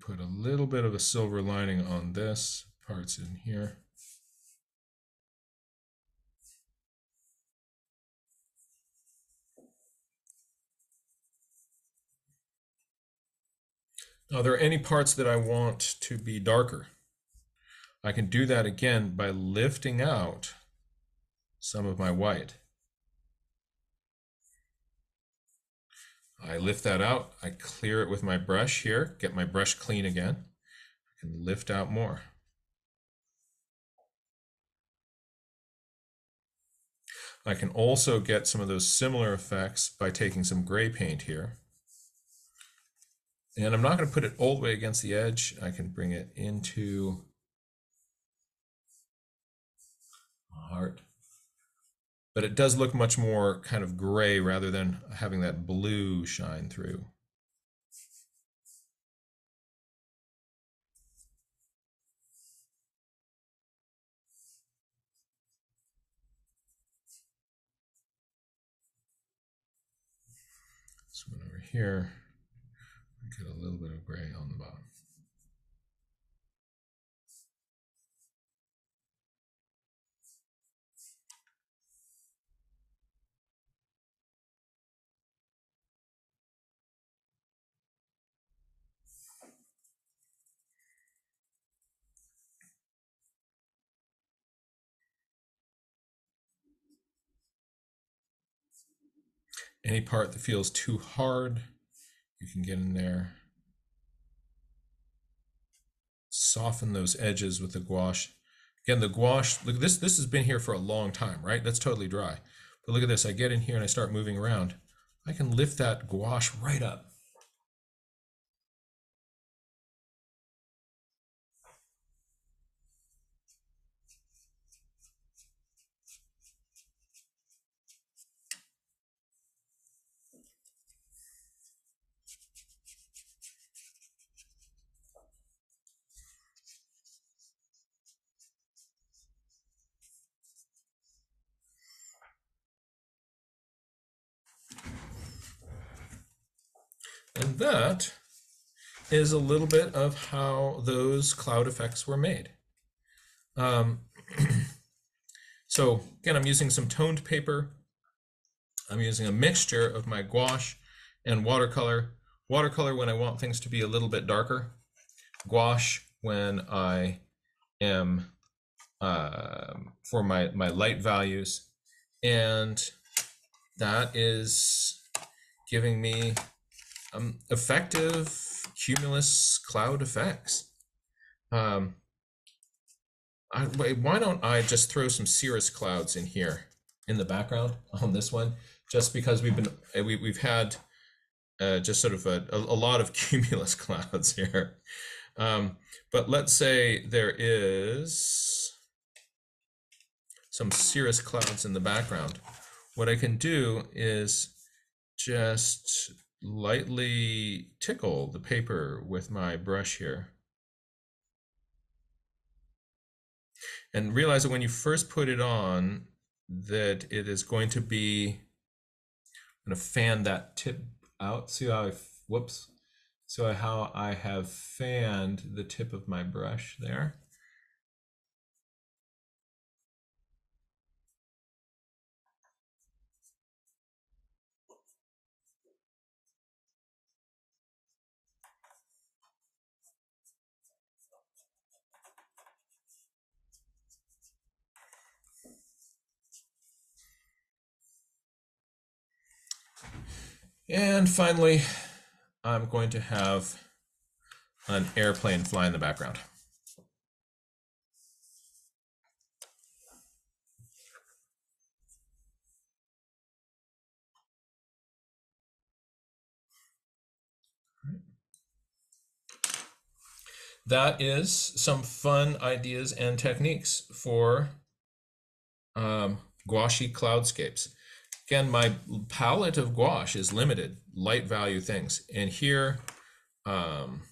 A: Put a little bit of a silver lining on this parts in here. Are there any parts that I want to be darker? I can do that again by lifting out some of my white. I lift that out, I clear it with my brush here, get my brush clean again. I can lift out more. I can also get some of those similar effects by taking some gray paint here. And I'm not going to put it all the way against the edge. I can bring it into my heart. But it does look much more kind of gray rather than having that blue shine through. This one over here. Little bit of gray on the bottom. Any part that feels too hard, you can get in there. Soften those edges with the gouache. Again, the gouache, look, this, this has been here for a long time, right? That's totally dry. But look at this, I get in here and I start moving around. I can lift that gouache right up. That is a little bit of how those cloud effects were made. Um, so again, I'm using some toned paper. I'm using a mixture of my gouache and watercolor. Watercolor when I want things to be a little bit darker. Gouache when I am um, for my, my light values. And that is giving me um, effective cumulus cloud effects. Um, I, wait, why don't I just throw some cirrus clouds in here in the background on this one, just because we've been uh, we, we've had uh, just sort of a, a, a, lot of cumulus clouds here. Um, but let's say there is some cirrus clouds in the background. What I can do is just lightly tickle the paper with my brush here. And realize that when you first put it on, that it is going to be, I'm going to fan that tip out. See how I, whoops. So how I have fanned the tip of my brush there. And finally, I'm going to have an airplane fly in the background. That is some fun ideas and techniques for um, gouache cloudscapes. Again, my palette of gouache is limited, light value things. And here, um,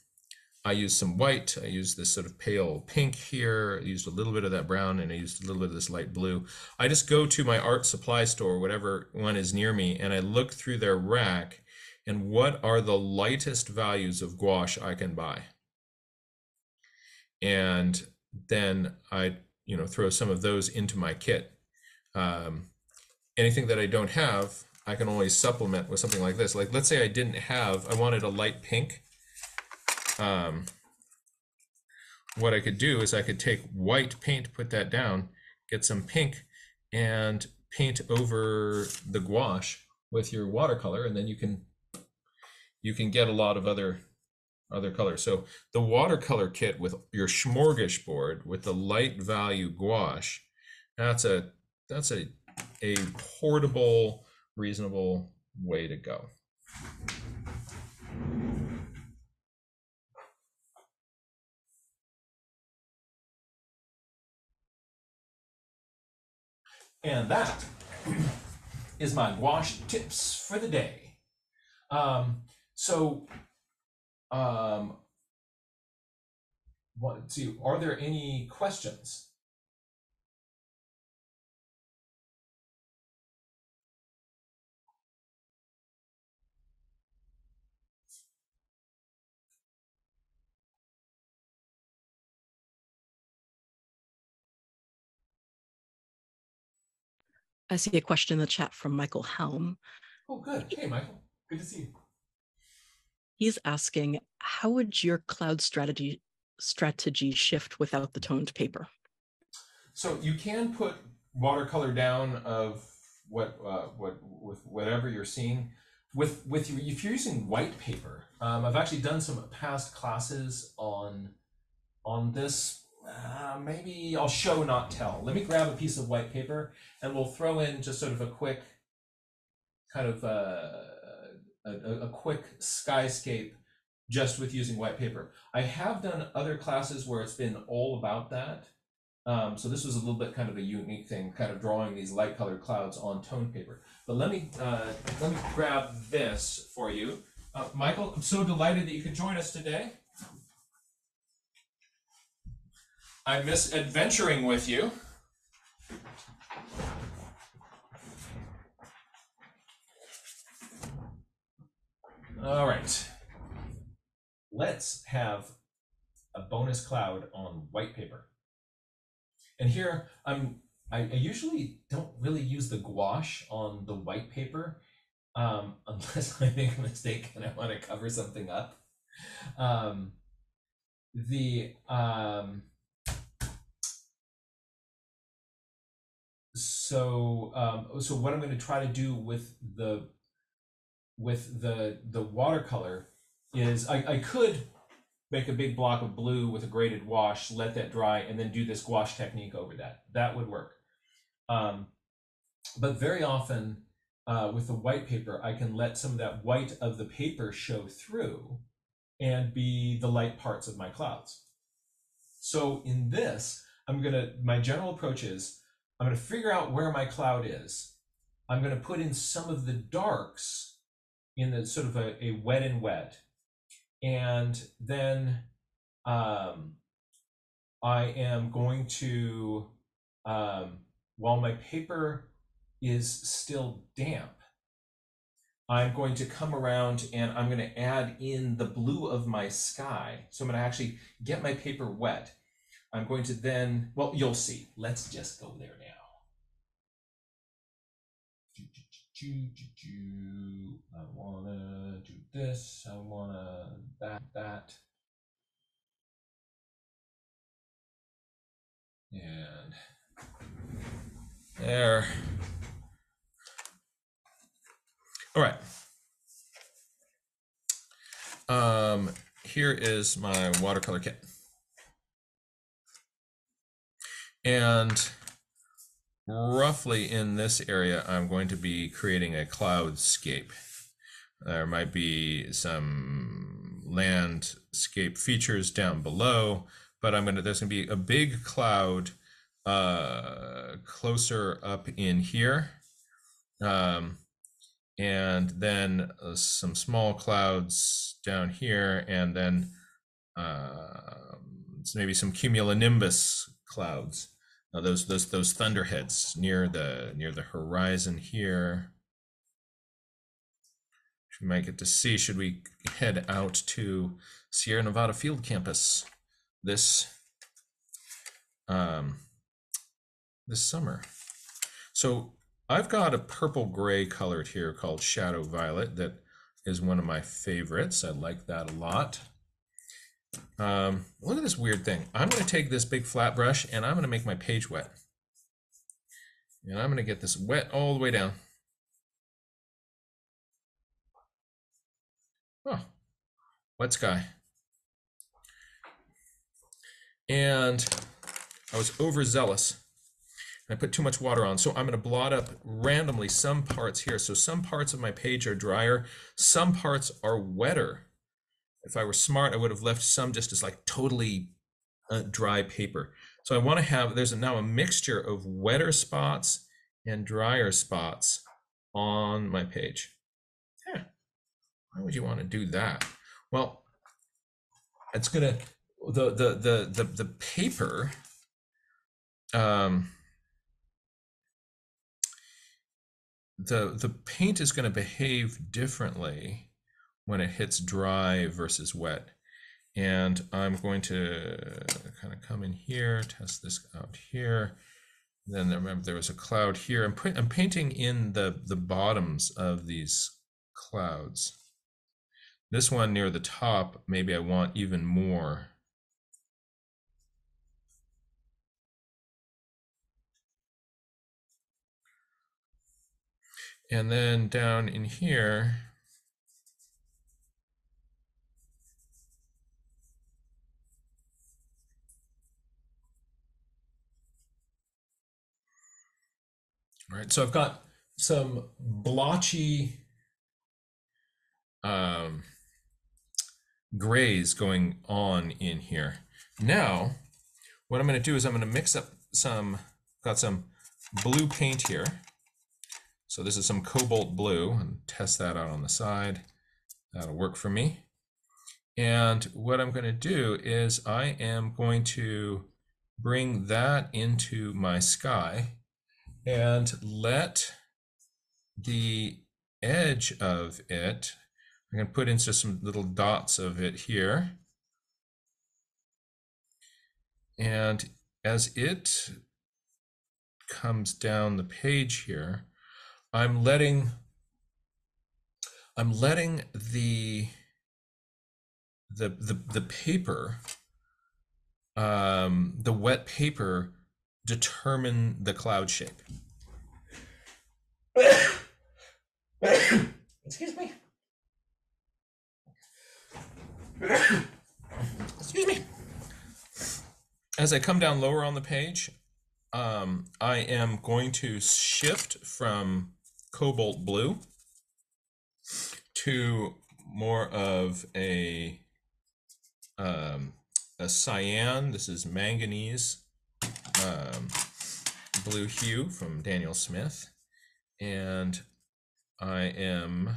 A: I used some white. I used this sort of pale pink here. I used a little bit of that brown and I used a little bit of this light blue. I just go to my art supply store, whatever one is near me, and I look through their rack and what are the lightest values of gouache I can buy. And then I, you know, throw some of those into my kit. Um, anything that I don't have, I can always supplement with something like this. Like let's say I didn't have, I wanted a light pink. Um, what I could do is I could take white paint, put that down, get some pink and paint over the gouache with your watercolor and then you can you can get a lot of other other colors. So the watercolor kit with your smorgasbord with the light value gouache, that's a that's a a portable, reasonable way to go. And that is my gouache tips for the day. Um, so, um, what, see, are there any questions?
B: I see a question in the chat from Michael Helm.
A: Oh, good. Hey, Michael. Good to see you.
B: He's asking, how would your cloud strategy strategy shift without the toned paper?
A: So you can put watercolor down of what uh, what with whatever you're seeing. With with your, if you're using white paper, um, I've actually done some past classes on on this uh, maybe I'll show not tell. Let me grab a piece of white paper and we'll throw in just sort of a quick kind of uh, a, a, quick skyscape just with using white paper. I have done other classes where it's been all about that. Um, so this was a little bit kind of a unique thing, kind of drawing these light colored clouds on tone paper. But let me uh, let me grab this for you. Uh, Michael, I'm so delighted that you could join us today. I miss adventuring with you. All right. let's have a bonus cloud on white paper. And here I'm I, I usually don't really use the gouache on the white paper um, unless I make a mistake and I want to cover something up. Um, the um, so um, so what I'm going to try to do with the with the the watercolor is I, I could make a big block of blue with a graded wash, let that dry, and then do this gouache technique over that. That would work. Um, but very often uh, with the white paper, I can let some of that white of the paper show through and be the light parts of my clouds. So in this, I'm gonna, my general approach is, I'm gonna figure out where my cloud is. I'm gonna put in some of the darks in the sort of a, a wet and wet. And then um, I am going to, um, while my paper is still damp, I'm going to come around and I'm going to add in the blue of my sky. So I'm going to actually get my paper wet. I'm going to then, well, you'll see. Let's just go there now. I want to do this. I want to that, that. And there. All right. Um, here is my watercolor kit. And roughly in this area, I'm going to be creating a cloudscape. There might be some landscape features down below, but I'm gonna, there's gonna be a big cloud uh, closer up in here. Um, and then uh, some small clouds down here, and then uh, maybe some cumulonimbus clouds. Those those those thunderheads near the near the horizon here. We might get to see. Should we head out to Sierra Nevada Field Campus this um, this summer? So I've got a purple gray colored here called Shadow Violet that is one of my favorites. I like that a lot. Um, look at this weird thing. I'm going to take this big flat brush and I'm going to make my page wet. And I'm going to get this wet all the way down. Oh, wet sky. And I was overzealous I put too much water on. So I'm going to blot up randomly some parts here. So some parts of my page are drier. Some parts are wetter. If I were smart, I would have left some just as like totally uh, dry paper. So I want to have, there's now a mixture of wetter spots and drier spots on my page. Yeah. Why would you want to do that? Well, it's going to, the, the, the, the, the paper, um, the the paint is going to behave differently when it hits dry versus wet. And I'm going to kind of come in here, test this out here. Then remember there was a cloud here. I'm, I'm painting in the, the bottoms of these clouds. This one near the top, maybe I want even more And then down in here, right, so I've got some blotchy um, grays going on in here. Now, what I'm going to do is I'm going to mix up some, got some blue paint here. So this is some cobalt blue and test that out on the side. That'll work for me. And what I'm going to do is I am going to bring that into my sky and let the edge of it I'm going to put in just some little dots of it here. And as it comes down the page here, I'm letting I'm letting the the the the paper um, the wet paper determine the cloud shape. Excuse me. Excuse me. As I come down lower on the page, um, I am going to shift from cobalt blue to more of a um, a cyan. This is manganese um, blue hue from Daniel Smith. And I am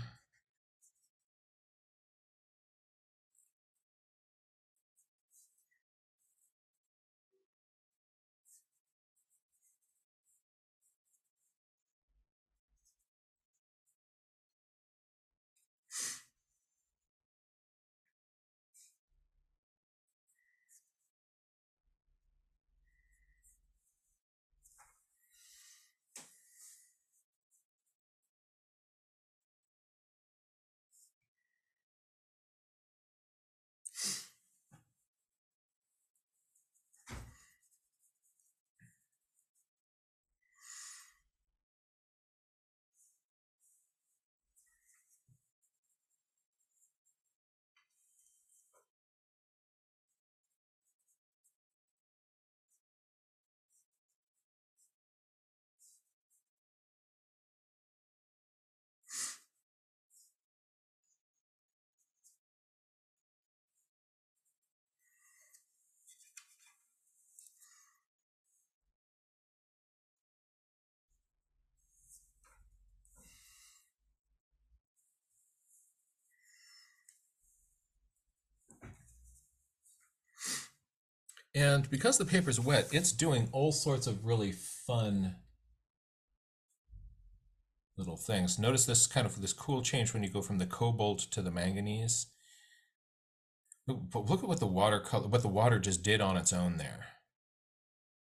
A: And because the paper's wet, it's doing all sorts of really fun little things. Notice this kind of this cool change when you go from the cobalt to the manganese. But look at what the water color, what the water just did on its own there.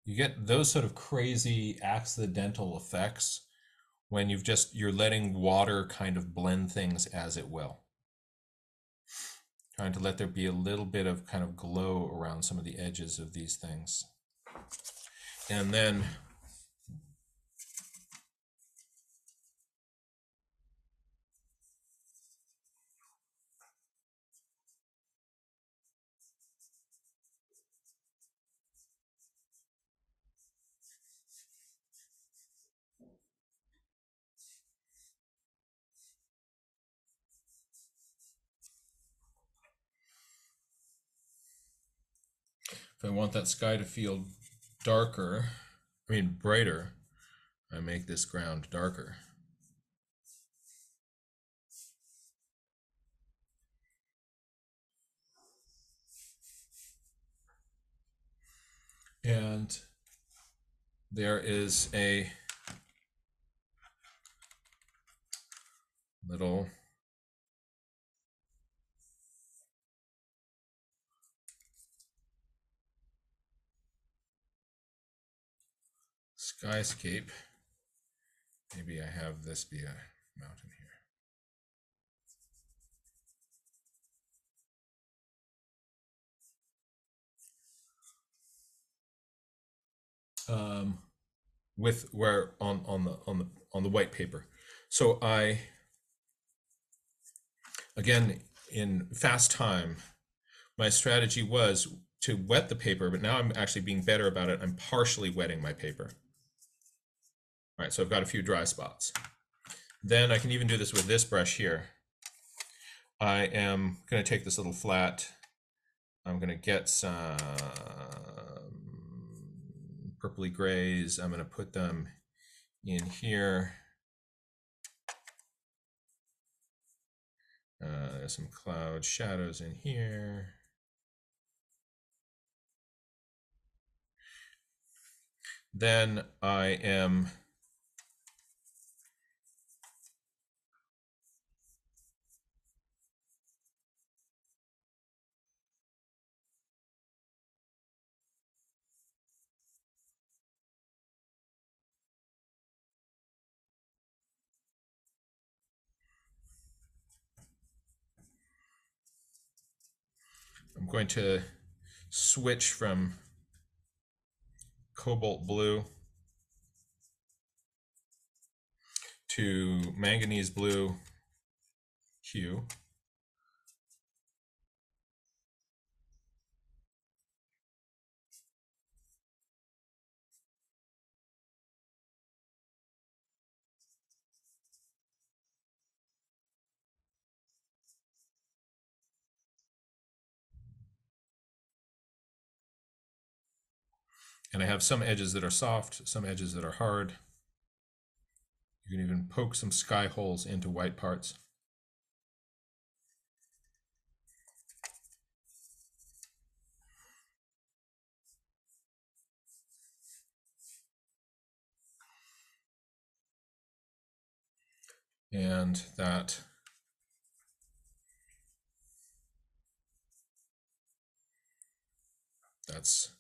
A: You get those sort of crazy accidental effects when you've just you're letting water kind of blend things as it will trying to let there be a little bit of kind of glow around some of the edges of these things. And then I want that sky to feel darker, I mean brighter, I make this ground darker. And there is a little skyscape. Maybe I have this be a mountain here. Um, with where on on the on the on the white paper. So I again in fast time, my strategy was to wet the paper, but now I'm actually being better about it. I'm partially wetting my paper. All right, so I've got a few dry spots. Then I can even do this with this brush here. I am going to take this little flat. I'm going to get some purpley grays. I'm going to put them in here. Uh, there's some cloud shadows in here. Then I am going to switch from cobalt blue to manganese blue hue. And I have some edges that are soft, some edges that are hard. You can even poke some sky holes into white parts. And that that's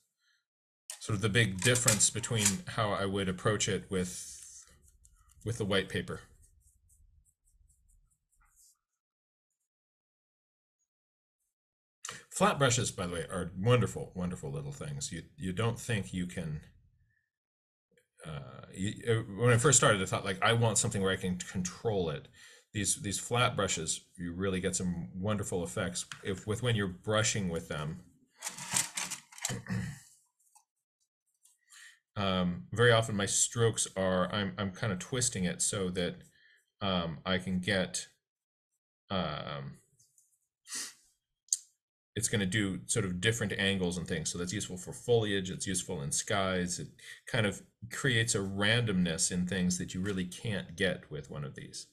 A: sort of the big difference between how I would approach it with with the white paper. Flat brushes, by the way, are wonderful, wonderful little things. You you don't think you can. Uh, you, uh, when I first started, I thought like I want something where I can control it. These these flat brushes, you really get some wonderful effects if with when you're brushing with them. um, very often my strokes are I'm I'm kind of twisting it so that um, I can get um, it's going to do sort of different angles and things. So that's useful for foliage. It's useful in skies. It kind of creates a randomness in things that you really can't get with one of these.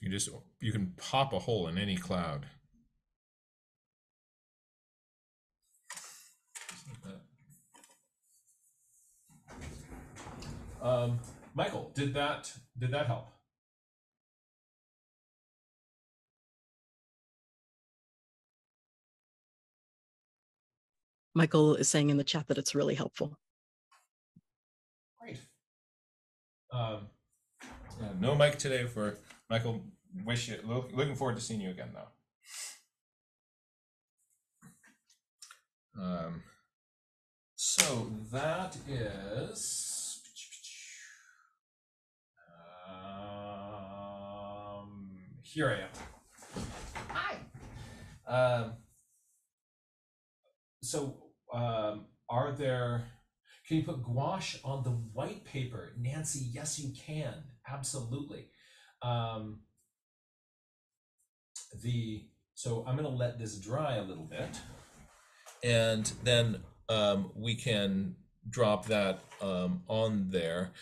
A: You can just you can pop a hole in any cloud. Um, Michael, did that did that help?
B: Michael is saying in the chat that it's really helpful.
A: Great. Um, yeah, no mic today for Michael. Wish you look, looking forward to seeing you again though. Um, so that is. Um, here I am. Hi. Um, so, um, are there? Can you put gouache on the white paper, Nancy? Yes, you can. Absolutely. Um, the so I'm going to let this dry a little bit, and then um, we can drop that um, on there.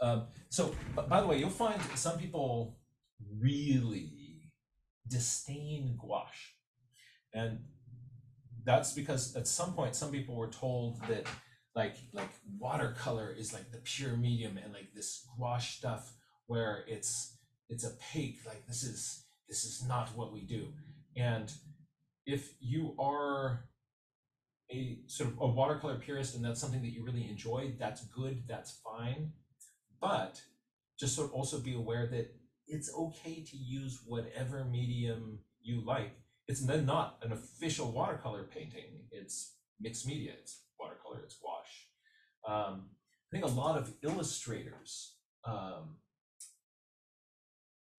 A: Um, so, by the way, you'll find some people really disdain gouache, and that's because at some point some people were told that like like watercolor is like the pure medium and like this gouache stuff where it's it's opaque like this is this is not what we do. And if you are a sort of a watercolor purist and that's something that you really enjoy that's good that's fine. But just sort of also be aware that it's okay to use whatever medium you like. It's then not an official watercolor painting. It's mixed media. It's watercolor it's gouache. Um, i think a lot of illustrators um,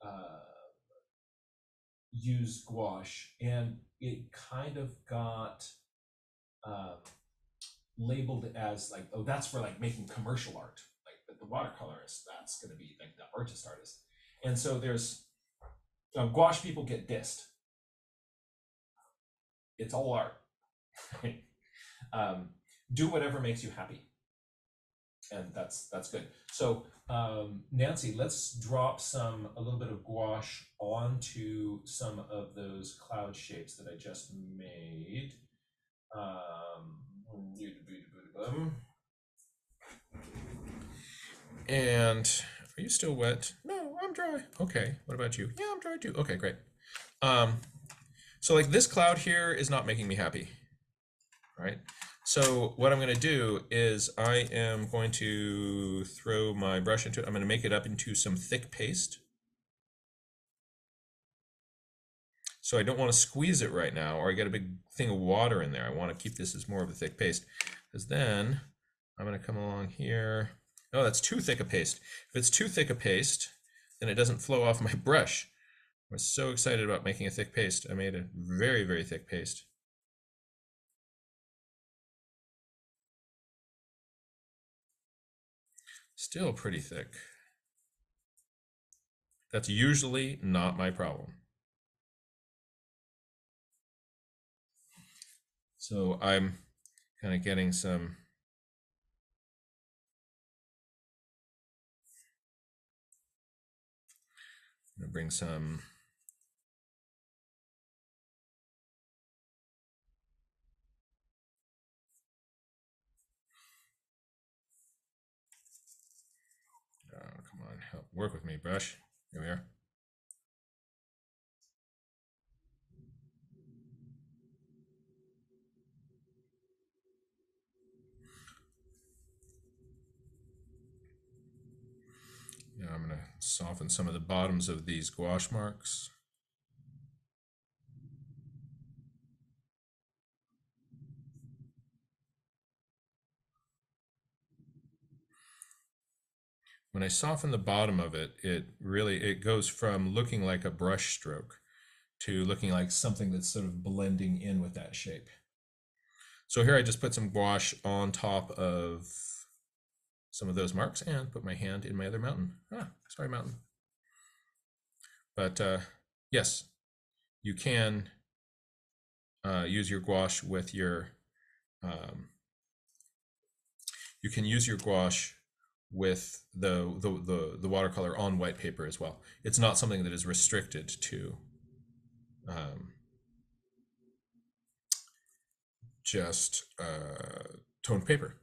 A: uh, use gouache and it kind of got um, labeled as like oh that's for like making commercial art. Like but the watercolorist that's going to be like the artist artist. And so there's um, gouache people get dissed. It's all art. Um, do whatever makes you happy and that's that's good so um, nancy let's drop some a little bit of gouache onto some of those cloud shapes that i just made Um, and are you still wet? No, I'm dry. Okay. What about you? Yeah, I'm dry too. Okay, great. Um, so like this cloud here is not making me happy, right? So what I'm going to do is I am going to throw my brush into it. I'm going to make it up into some thick paste. So I don't want to squeeze it right now, or I get a big thing of water in there. I want to keep this as more of a thick paste. Because then I'm going to come along here. Oh, that's too thick a paste. If it's too thick a paste, then it doesn't flow off my brush. I was so excited about making a thick paste. I made a very, very thick paste. Still pretty thick. That's usually not my problem. So I'm kind of getting some I'm gonna bring some work with me, brush. Here we are. Now I'm going to soften some of the bottoms of these gouache marks. When I soften the bottom of it, it really it goes from looking like a brush stroke to looking like something that's sort of blending in with that shape. So here I just put some gouache on top of some of those marks and put my hand in my other mountain. Ah, sorry, mountain. But uh, yes, you can uh, use your gouache with your, um, you can use your gouache with the, the, the, the watercolor on white paper as well. It's not something that is restricted to um, just uh, toned paper.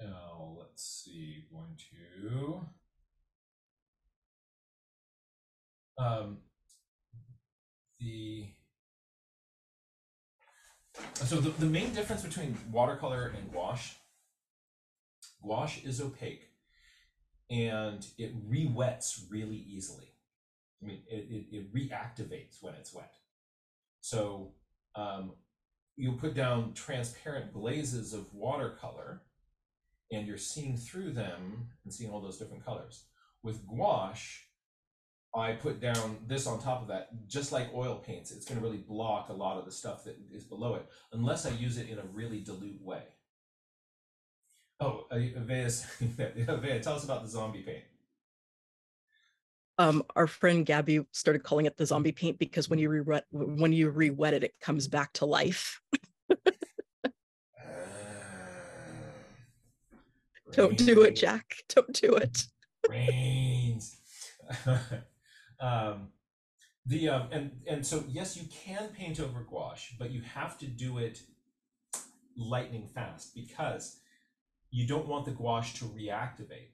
A: Now, let's see, going to. Um, the so the, the main difference between watercolor and gouache gouache is opaque and it re-wets really easily. I mean it, it, it reactivates when it's wet. So um, you put down transparent glazes of watercolor and you're seeing through them and seeing all those different colors. With gouache I put down this on top of that, just like oil paints, it's going to really block a lot of the stuff that is below it, unless I use it in a really dilute way. Oh, uh, Vea, tell us about the zombie paint.
B: Um, our friend Gabby started calling it the zombie paint because when you re when you re-wet it, it comes back to life. uh, Don't do it, Jack. Don't do it.
A: Brains. Um, the um, and and so yes, you can paint over gouache, but you have to do it lightning fast because you don't want the gouache to reactivate.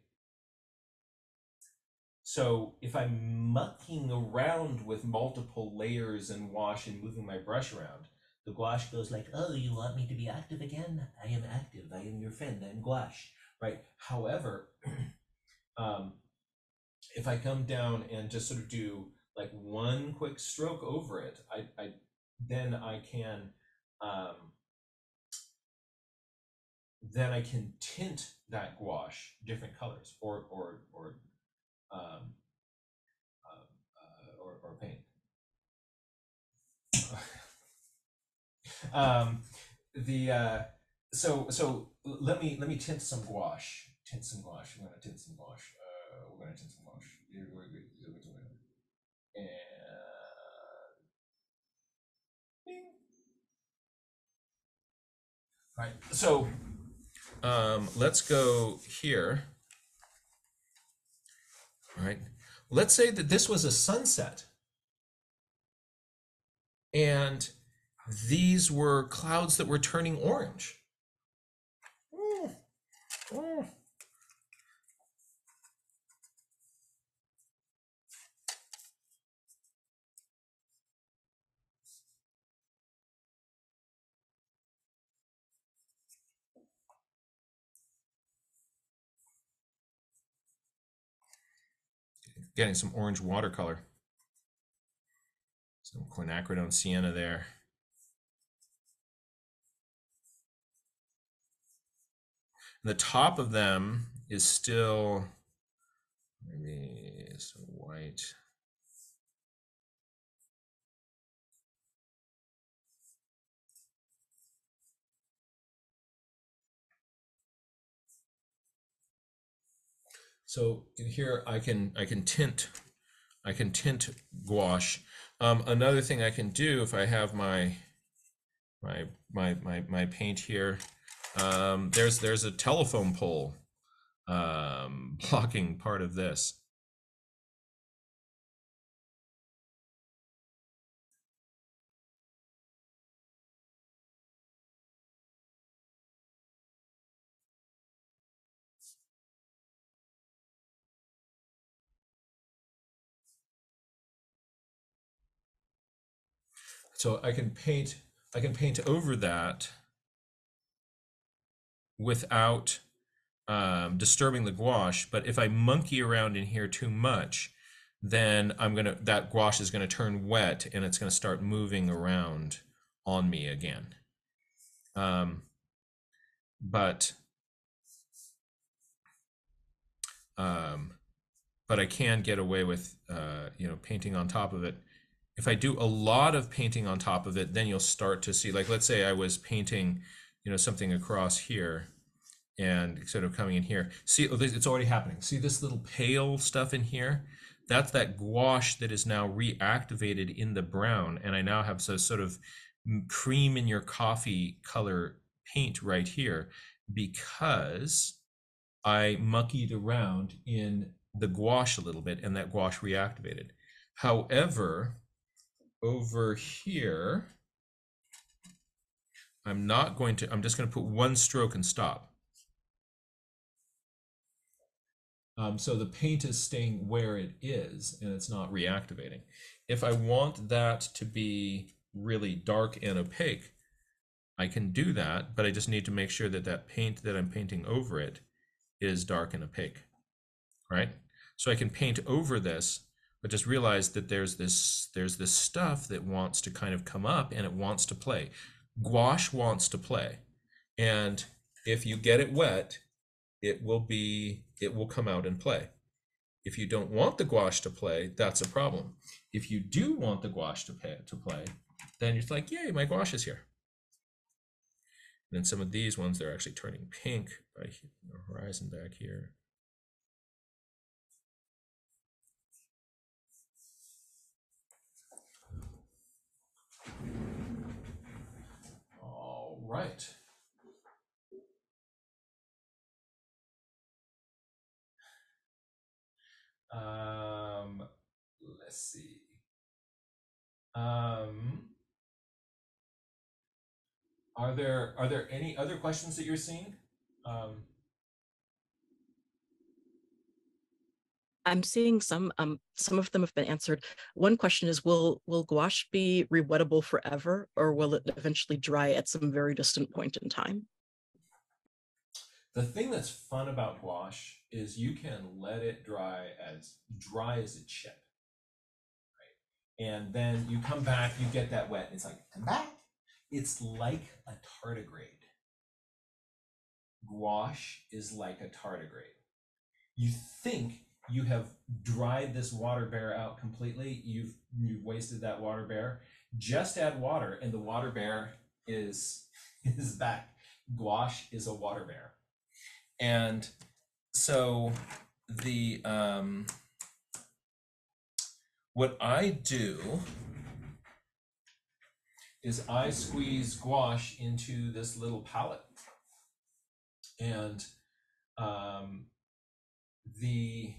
A: So if I'm mucking around with multiple layers and wash and moving my brush around, the gouache goes like, "Oh, you want me to be active again? I am active. I am your friend. I'm gouache." Right. However, um, if I come down and just sort of do like one quick stroke over it, I, I then I can um, then I can tint that gouache different colors or or or um, uh, or, or paint. um, the uh, so so let me let me tint some gouache. Tint some gouache. I'm gonna tint some gouache. Uh, we're gonna tint some gouache. Here we go. And bing. All right. So um, let's go here. Right. let's say that this was a sunset and these were clouds that were turning orange. Mm, mm. Getting some orange watercolor. Some quinacridone sienna there. the top of them is still maybe some white. So in here I can I can tint I can tint gouache. Um, another thing I can do if I have my my my my, my paint here, um, there's there's a telephone pole um, blocking part of this. So I can paint, I can paint over that without um, disturbing the gouache. But if I monkey around in here too much, then I'm gonna that gouache is gonna turn wet and it's gonna start moving around on me again. Um, but um, but I can get away with uh, you know painting on top of it if I do a lot of painting on top of it, then you'll start to see, like, let's say I was painting, you know, something across here and sort of coming in here. See, oh, it's already happening. See this little pale stuff in here? That's that gouache that is now reactivated in the brown. And I now have so sort of cream in your coffee color paint right here because I monkeyed around in the gouache a little bit and that gouache reactivated. However, over here, I'm not going to, I'm just going to put one stroke and stop. Um, so the paint is staying where it is and it's not reactivating. If I want that to be really dark and opaque, I can do that, but I just need to make sure that that paint that I'm painting over it is dark and opaque, right? So I can paint over this but just realize that there's this there's this stuff that wants to kind of come up and it wants to play. Gouache wants to play. And if you get it wet it will be it will come out and play. If you don't want the gouache to play that's a problem. If you do want the gouache to play to play then you're like yay my gouache is here. And then some of these ones they're actually turning pink by the horizon back here right. Um, let's see. Um, are there are there any other questions that you're seeing? Um,
B: I'm seeing some, um, some of them have been answered. One question is, will, will gouache be rewettable forever or will it eventually dry at some very distant point in time?
A: The thing that's fun about gouache is you can let it dry as dry as a chip. Right? And then you come back, you get that wet, and it's like, come back. It's like a tardigrade. Gouache is like a tardigrade. You think you have dried this water bear out completely. You've you've wasted that water bear. Just add water, and the water bear is is back. Gouache is a water bear, and so the um, what I do is I squeeze gouache into this little palette, and um, the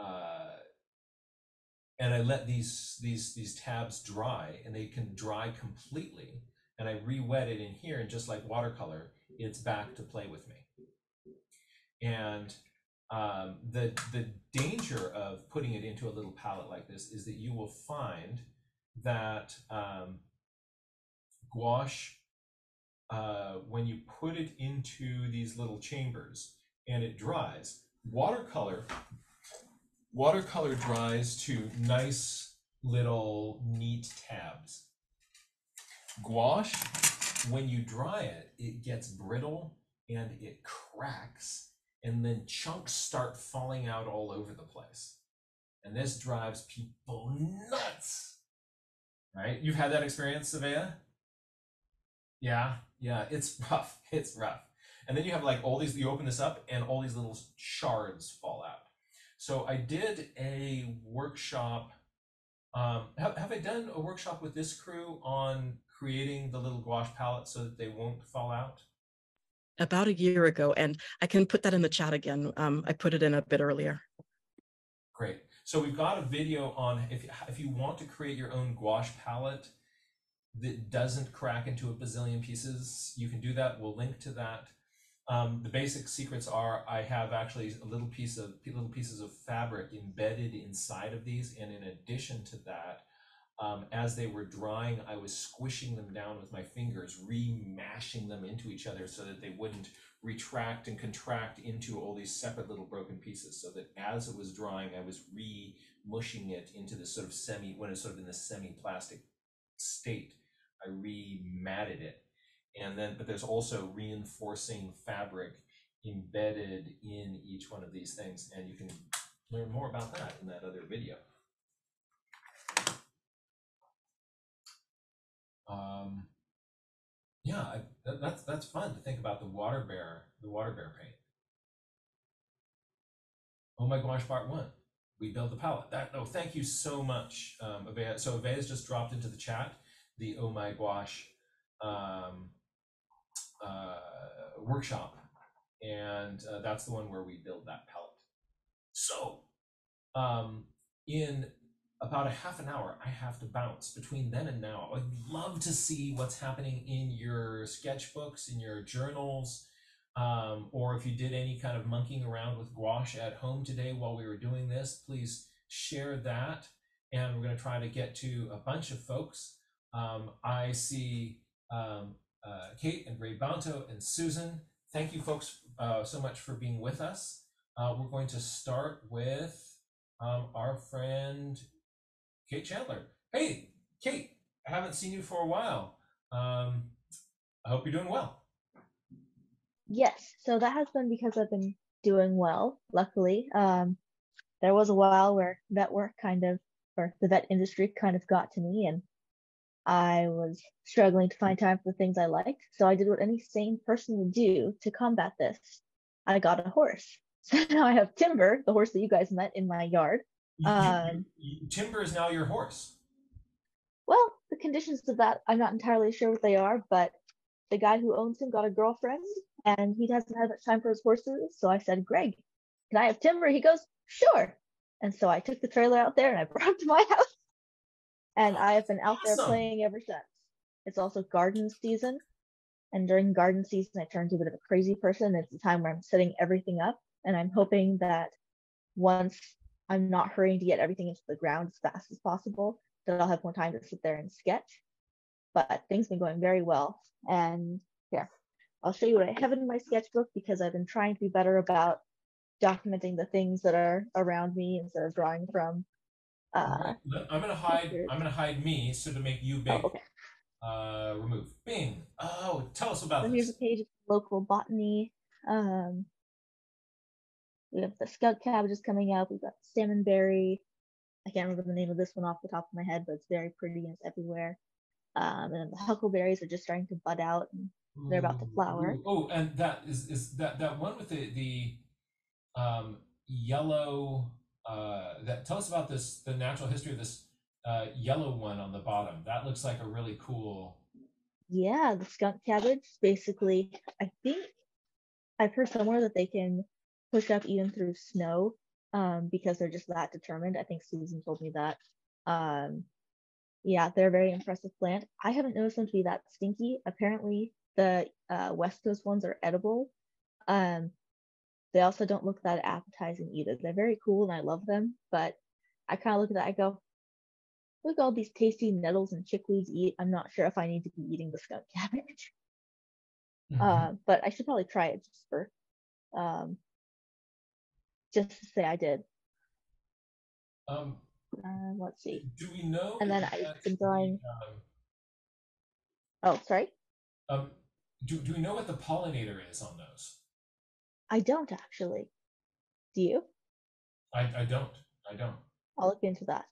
A: uh, and I let these these these tabs dry, and they can dry completely. And I re-wet it in here, and just like watercolor, it's back to play with me. And um, the the danger of putting it into a little palette like this is that you will find that um, gouache, uh, when you put it into these little chambers and it dries, watercolor watercolor dries to nice little neat tabs. Gouache, when you dry it, it gets brittle and it cracks, and then chunks start falling out all over the place. And this drives people nuts. Right? You've had that experience, Savea? Yeah, yeah, it's rough. It's rough. And then you have like all these, you open this up and all these little shards fall out. So I did a workshop. Um, have, have I done a workshop with this crew on creating the little gouache palette so that they won't fall out?
B: About a year ago, and I can put that in the chat again. Um, I put it in a bit earlier.
A: Great. So we've got a video on if, if you want to create your own gouache palette that doesn't crack into a bazillion pieces, you can do that. We'll link to that. Um, the basic secrets are I have actually a little piece of little pieces of fabric embedded inside of these, and in addition to that, um, as they were drying, I was squishing them down with my fingers, remashing them into each other so that they wouldn't retract and contract into all these separate little broken pieces. So that as it was drying, I was re-mushing it into this sort of semi, when it's sort of in this semi-plastic state, I re-matted it and then but there's also reinforcing fabric embedded in each one of these things and you can learn more about that in that other video um, yeah I, that, that's that's fun to think about the water bear the water bear paint oh my gosh part one we build the palette that oh thank you so much um Avea. so Avea's just dropped into the chat the oh my um, uh, workshop, and uh, that's the one where we build that palette. So, um, in about a half an hour, I have to bounce between then and now. I'd love to see what's happening in your sketchbooks, in your journals, um, or if you did any kind of monkeying around with gouache at home today while we were doing this, please share that. And we're going to try to get to a bunch of folks. Um, I see um, uh, Kate and Ray Banto and Susan. Thank you folks uh, so much for being with us. Uh, we're going to start with um, our friend Kate Chandler. Hey, Kate, I haven't seen you for a while. Um, I hope you're doing well.
C: Yes, so that has been because I've been doing well, luckily. Um, there was a while where vet work kind of, or the vet industry kind of got to me, and I was struggling to find time for the things I liked. So I did what any sane person would do to combat this. I got a horse. So now I have Timber, the horse that you guys met in my yard.
A: Um, Timber is now your horse.
C: Well, the conditions of that, I'm not entirely sure what they are, but the guy who owns him got a girlfriend and he doesn't have much time for his horses. So I said, Greg, can I have Timber? He goes, sure. And so I took the trailer out there and I brought him to my house and I have been out awesome. there playing ever since. It's also garden season, and during garden season, I turn into a bit of a crazy person. It's the time where I'm setting everything up, and I'm hoping that once I'm not hurrying to get everything into the ground as fast as possible, that I'll have more time to sit there and sketch. But things have been going very well, and yeah, I'll show you what I have in my sketchbook because I've been trying to be better about documenting the things that are around me instead of drawing from uh,
A: I'm gonna hide. I'm gonna hide me so to make you oh, big. Oh, okay. Uh, remove. Bing. Oh, tell us about
C: so
A: this.
C: Here's a page of local botany. Um, we have the skunk cabbages coming up. We've got salmonberry. I can't remember the name of this one off the top of my head, but it's very pretty and it's everywhere. Um, and the huckleberries are just starting to bud out and they're about to flower.
A: Ooh, oh, and that is is that that one with the the um, yellow uh, that tell us about this the natural history of this uh, yellow one on the bottom. That looks like a really cool.
C: Yeah, the skunk cabbage. Basically, I think I've heard somewhere that they can push up even through snow. um, because they're just that determined. I think Susan told me that. Um, yeah, they're a very impressive plant. I haven't noticed them to be that stinky. Apparently, the uh, West Coast ones are edible. Um, they also don't look that appetizing either. They're very cool and I love them, but I kind of look at that. I go, look at all these tasty nettles and chickweeds eat. I'm not sure if I need to be eating the skunk cabbage.
A: Mhm.
C: Uh, but I should probably try it just for, um, just to say I did.
A: Um,
C: Uh, let's see.
A: do we know?
C: And then I've been drawing-
A: Um,
C: Oh, sorry.
A: um, do, do we know what the pollinator is on those?
C: I don't actually. Do you?
A: I, I don't. I don't.
C: I'll look into that.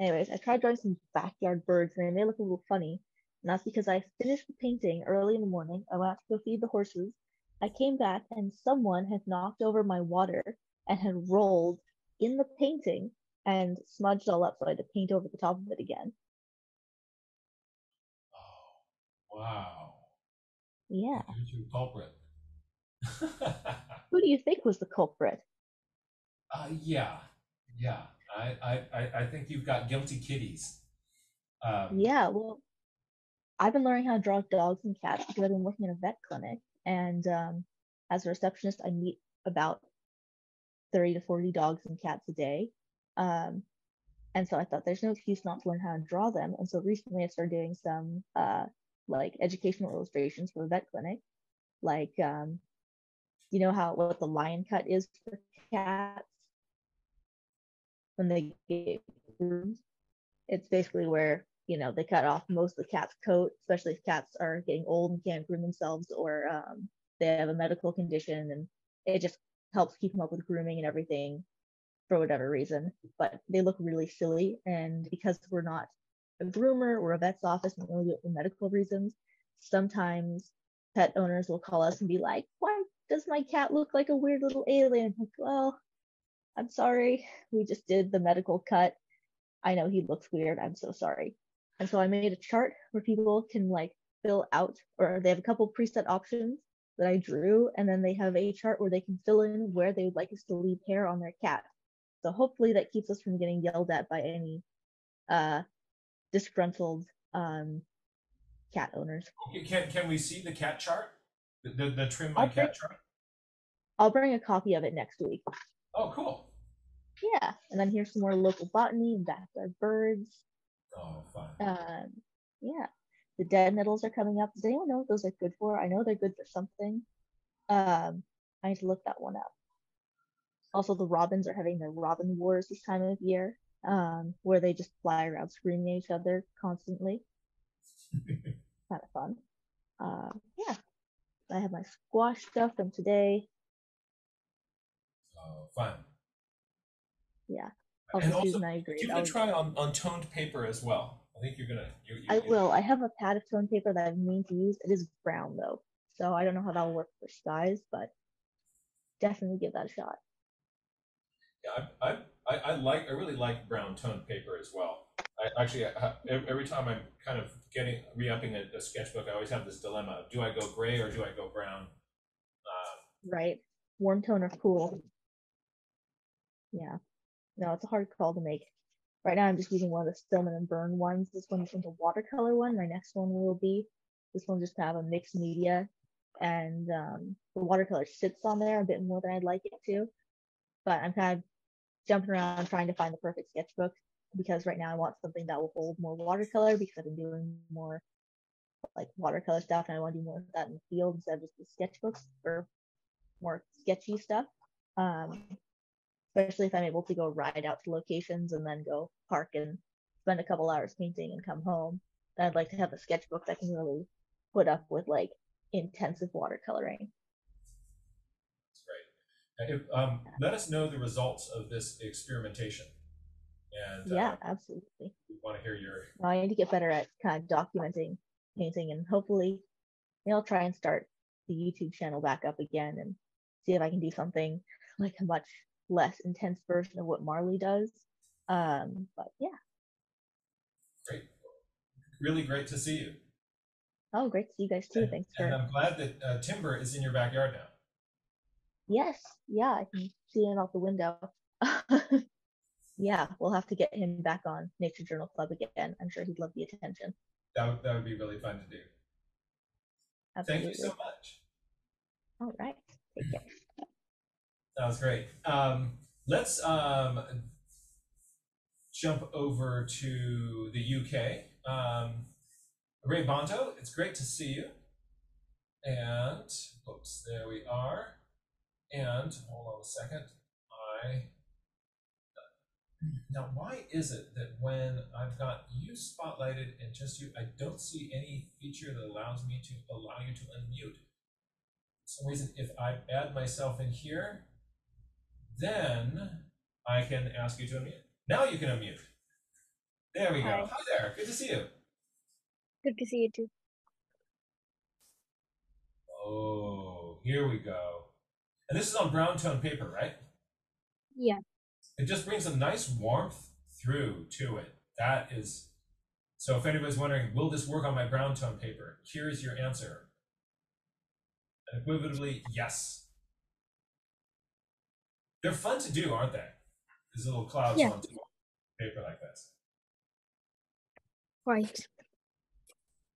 C: Anyways, I tried drawing some backyard birds and they may look a little funny. And that's because I finished the painting early in the morning. I went out to go feed the horses. I came back and someone had knocked over my water and had rolled in the painting and smudged all up so I had to paint over the top of it again.
A: Oh, wow.
C: Yeah.
A: Who's your culprit?
C: Who do you think was the culprit?
A: uh, yeah, yeah. I, I, I, think you've got guilty kitties. Um,
C: Yeah, well, I've been learning how to draw dogs and cats because I've been working in a vet clinic. And um, as a receptionist, I meet about 30 to 40 dogs and cats a day. Um, and so I thought there's no excuse not to learn how to draw them. And so recently I started doing some uh, like educational illustrations for the vet clinic. Like, um, you know how what the lion cut is for cats when they get groomed? It's basically where you know they cut off most of the cat's coat, especially if cats are getting old and can't groom themselves, or um, they have a medical condition, and it just helps keep them up with grooming and everything for whatever reason. But they look really silly, and because we're not a groomer or a vet's office and only do it for medical reasons, sometimes pet owners will call us and be like, "Why does my cat look like a weird little alien?" Like, well, I'm sorry, we just did the medical cut. I know he looks weird. I'm so sorry. And so I made a chart where people can like fill out, or they have a couple preset options that I drew, and then they have a chart where they can fill in where they would like us to leave hair on their cat. So hopefully that keeps us from getting yelled at by any uh, disgruntled um, cat owners.
A: Can, can we see the cat chart? The, the, trim my
C: I'll
A: cat
C: bring-? I'll bring a copy of it next week.
A: Oh, cool.
C: Yeah, and then here's some more local botany backyard birds.
A: Oh, fun.
C: Um, yeah, the dead nettles are coming up. Does anyone know what those are good for? I know they're good for something. Um, I need to look that one up. Also, the robins are having their robin wars this time of year, um, where they just fly around screaming at each other constantly. kind of fun. Uh, yeah, I have my squash stuff from today.
A: oh, fun.
C: Yeah,
A: And
C: also,
A: also,
C: Susan and I agreed.
A: give
C: I
A: it a try on, on toned paper as well. I think you're gonna. You, you,
C: I will. I have a pad of toned paper that I've mean to use. It is brown though, so I don't know how that'll work for skies, but definitely give that a shot.
A: Yeah, I, I, I, I like. I really like brown toned paper as well. I actually I, every, time I'm kind of getting re-upping a, a sketchbook, I always have this dilemma: do I go gray or do I go brown? Uh,
C: Right. Warm tone or cool. Yeah. No, it's a hard call to make. Right now I'm just using one of the Stillman and Birn ones. This one one's into watercolor one. My next one will be this one just kind of a mixed media and um, the watercolor sits on there a bit more than I'd like it to. But I'm kind of jumping around trying to find the perfect sketchbook because right now I want something that will hold more watercolor because I've been doing more like watercolor stuff and I want to do more of that in the field instead of just the sketchbooks or more sketchy stuff. Um, especially if I'm able to go ride out to locations and then go park and spend a couple hours painting and come home. I'd like to have a sketchbook that can really put up with like intensive watercoloring.
A: That's great. If, um, let us know the results of this experimentation, and
C: Yeah,
A: uh,
C: absolutely.
A: we want to hear your.
C: Now I need to get better at kind of documenting painting and hopefully I'll try and start the YouTube channel back up again and see if I can do something like a much less intense version of what Marley does. Um, but yeah.
A: Great. Really great to see you.
C: Oh, great to see you guys too.
A: And-
C: Thanks
A: And
C: for
A: I'm glad that uh, timber is in your backyard now.
C: Yes, yeah, I can see him out the window. yeah, we'll have to get him back on Nature Journal Club again. I'm sure he'd love the attention.
A: That would, that would be really fun to do.
C: Absolutely.
A: Thank you so much.
C: All right. Take care.
A: That was great. Um, let's um, jump over to the UK. Um, Ray Bonto, it's great to see you. And, oops, there we are. And, hold on a second. I, Hmm. now why is it that when I've got you spotlighted and just you, I don't see any feature that allows me to allow you to unmute? For some reason, if I add myself in here, then I can ask you to unmute. Now you can unmute. There we go.
D: Hi.
A: Hi there. Good to see you.
D: Good to see you too.
A: Oh, here we go. And this is on brown tone paper, right?
D: Yeah.
A: It just brings a nice warmth through to it. That is so if anybody's wondering, will this work on my brown tone paper? Here's your answer. Unequivocally, yes. They're fun to do, aren't they? These little clouds
D: Yeah.
A: on paper like this.
D: Right.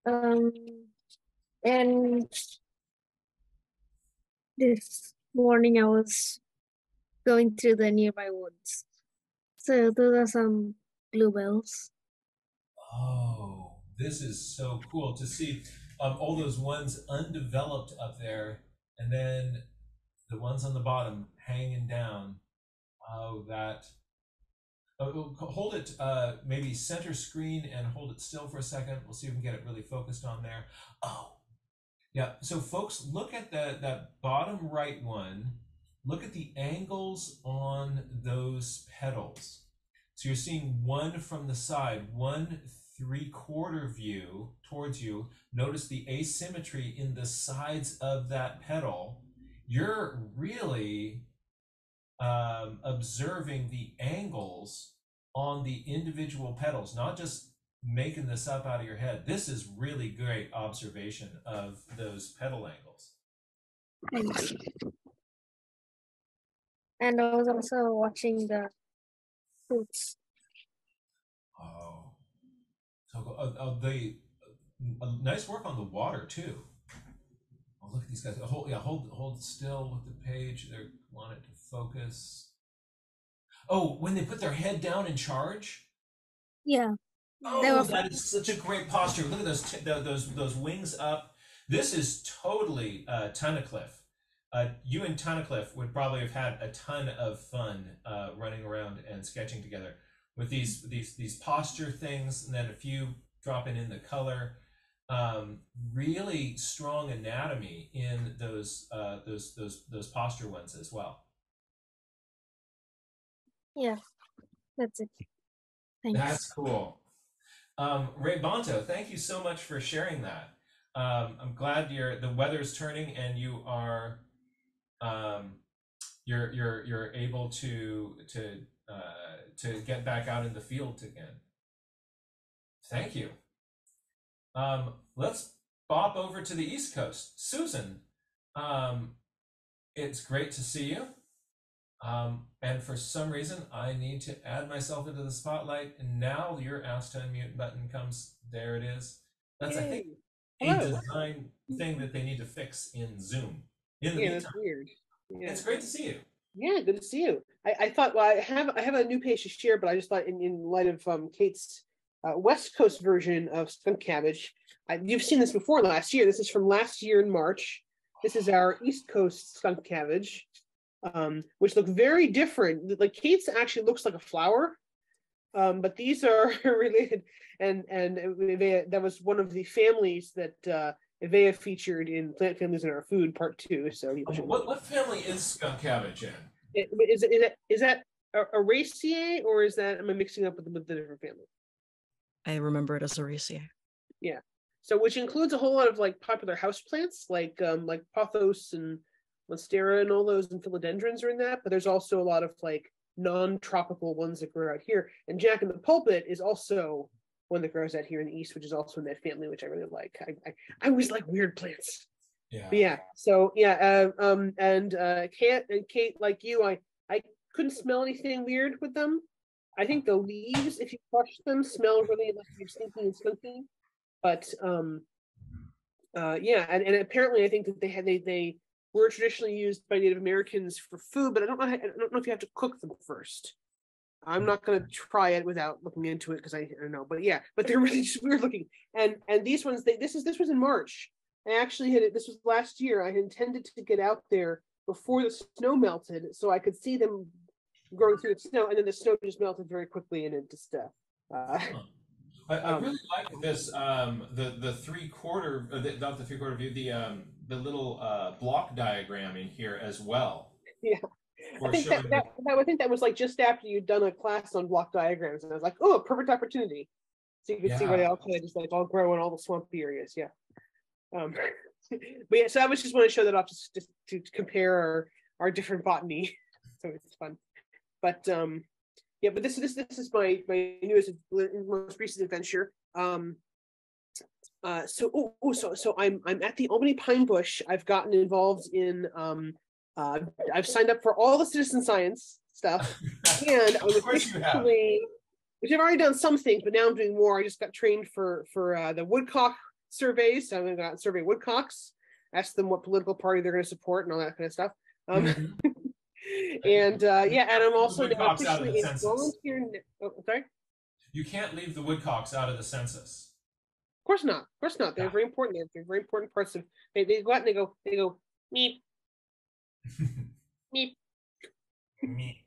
D: Um, and this morning I was going through the nearby woods. So those are some bluebells.
A: Oh, this is so cool to see um, all those ones undeveloped up there, and then the ones on the bottom hanging down. Oh, that. Oh, oh, hold it, uh, maybe center screen and hold it still for a second. We'll see if we can get it really focused on there. Oh, yeah. So, folks, look at that that bottom right one. Look at the angles on those petals. So you're seeing one from the side, one three quarter view towards you. Notice the asymmetry in the sides of that petal. You're really um, observing the angles on the individual petals, not just making this up out of your head. This is really great observation of those petal angles.
D: And I was also watching the fruits.
A: Oh, so uh, uh, they uh, nice work on the water too. Oh, look at these guys. Hold, yeah, hold, hold still with the page. They want it to focus. Oh, when they put their head down in charge.
D: Yeah.
A: Oh, that is such a great posture. Look at those t- tho- those those wings up. This is totally uh, Tunnicliffe. Uh, you and Tunnicliffe would probably have had a ton of fun uh, running around and sketching together with these these these posture things, and then a few dropping in the color. Um, really strong anatomy in those uh, those those those posture ones as well.
D: Yeah. That's it. Thanks.
A: That's cool. Um, Ray Bonto, thank you so much for sharing that. Um, I'm glad you're the weather's turning and you are um, you're you're you're able to to uh, to get back out in the field again. Thank you. Um, let's bop over to the East Coast. Susan, um, it's great to see you. Um, and for some reason, I need to add myself into the spotlight. And now your ask to unmute button comes. There it is. That's, I think, a
E: Hello.
A: design thing that they need to fix in Zoom. In the
E: Yeah, that's
A: meantime,
E: weird. Yeah.
A: it's great to see you.
E: Yeah, good to see you. I, I thought well, I have I have a new page to share, but I just thought in, in light of um, Kate's uh, West Coast version of skunk cabbage, I, you've seen this before last year. This is from last year in March. This is our East Coast skunk cabbage, um, which look very different. Like Kate's actually looks like a flower, um, but these are related. And and Evea, that was one of the families that uh, Evea featured in Plant Families in Our Food Part Two. So you should-
A: What, what family is skunk cabbage in?
E: it- Is, is that is that a Araceae or is that am I mixing up with with the different family?
B: I remember it as Araceae. Yeah.
E: So which includes a whole lot of like popular house plants like um like pothos and monstera and all those and philodendrons are in that, but there's also a lot of like non-tropical ones that grow out here. And Jack in the Pulpit is also one that grows out here in the east, which is also in that family, which I really like. I I, I always like weird plants.
A: Yeah.
E: But yeah, so yeah, uh, um, and uh, Kate and Kate, like you, I I couldn't smell anything weird with them. I think the leaves, if you crush them, smell really like you're stinky and skunky. But um, uh, yeah, and, and apparently I think that they had they they were traditionally used by Native Americans for food, but I don't know I don't know if you have to cook them first. I'm not gonna try it without looking into it because I, I don't know, but yeah, but they're really just weird looking. And and these ones, they this is this was in March. I actually had it. This was last year. I intended to get out there before the snow melted, so I could see them growing through the snow, and then the snow just melted very quickly, and just uh, uh
A: I, I
E: Um,
A: really like this um the the three quarter uh, the, not the three quarter view the um the little uh block diagram in here as well.
E: Yeah. I think that, that, that I think that was like just after you'd done a class on block diagrams, and I was like, oh, a perfect opportunity. So you could see what
A: Yeah.
E: else kind of just like all grow in all the swampy areas. Yeah. Um, but yeah, so I was just want to show that off just, just to compare our, our different botany. so it's fun. But um, yeah, but this this this is my my newest most recent adventure. Um, uh, so oh, oh so so I'm I'm at the Albany Pine Bush. I've gotten involved in um, uh, I've signed up for all the citizen science stuff, and I was
A: Of course you
E: officially, which I've already done some things, but now I'm doing more. I just got trained for for uh, the woodcock surveys. So I'm going to go out and survey woodcocks, ask them what political party they're going to support, and all that kind of stuff. Um,
A: Mhm.
E: and uh, yeah, and I'm also now
A: out of the
E: officially a
A: census.
E: volunteer. Oh, sorry.
A: You can't leave the woodcocks out of the census.
E: Of course not. Of course not. They're
A: Yeah.
E: very important. They're, they're very important parts of. They, they go out and they go. They go meep meep.
A: Me.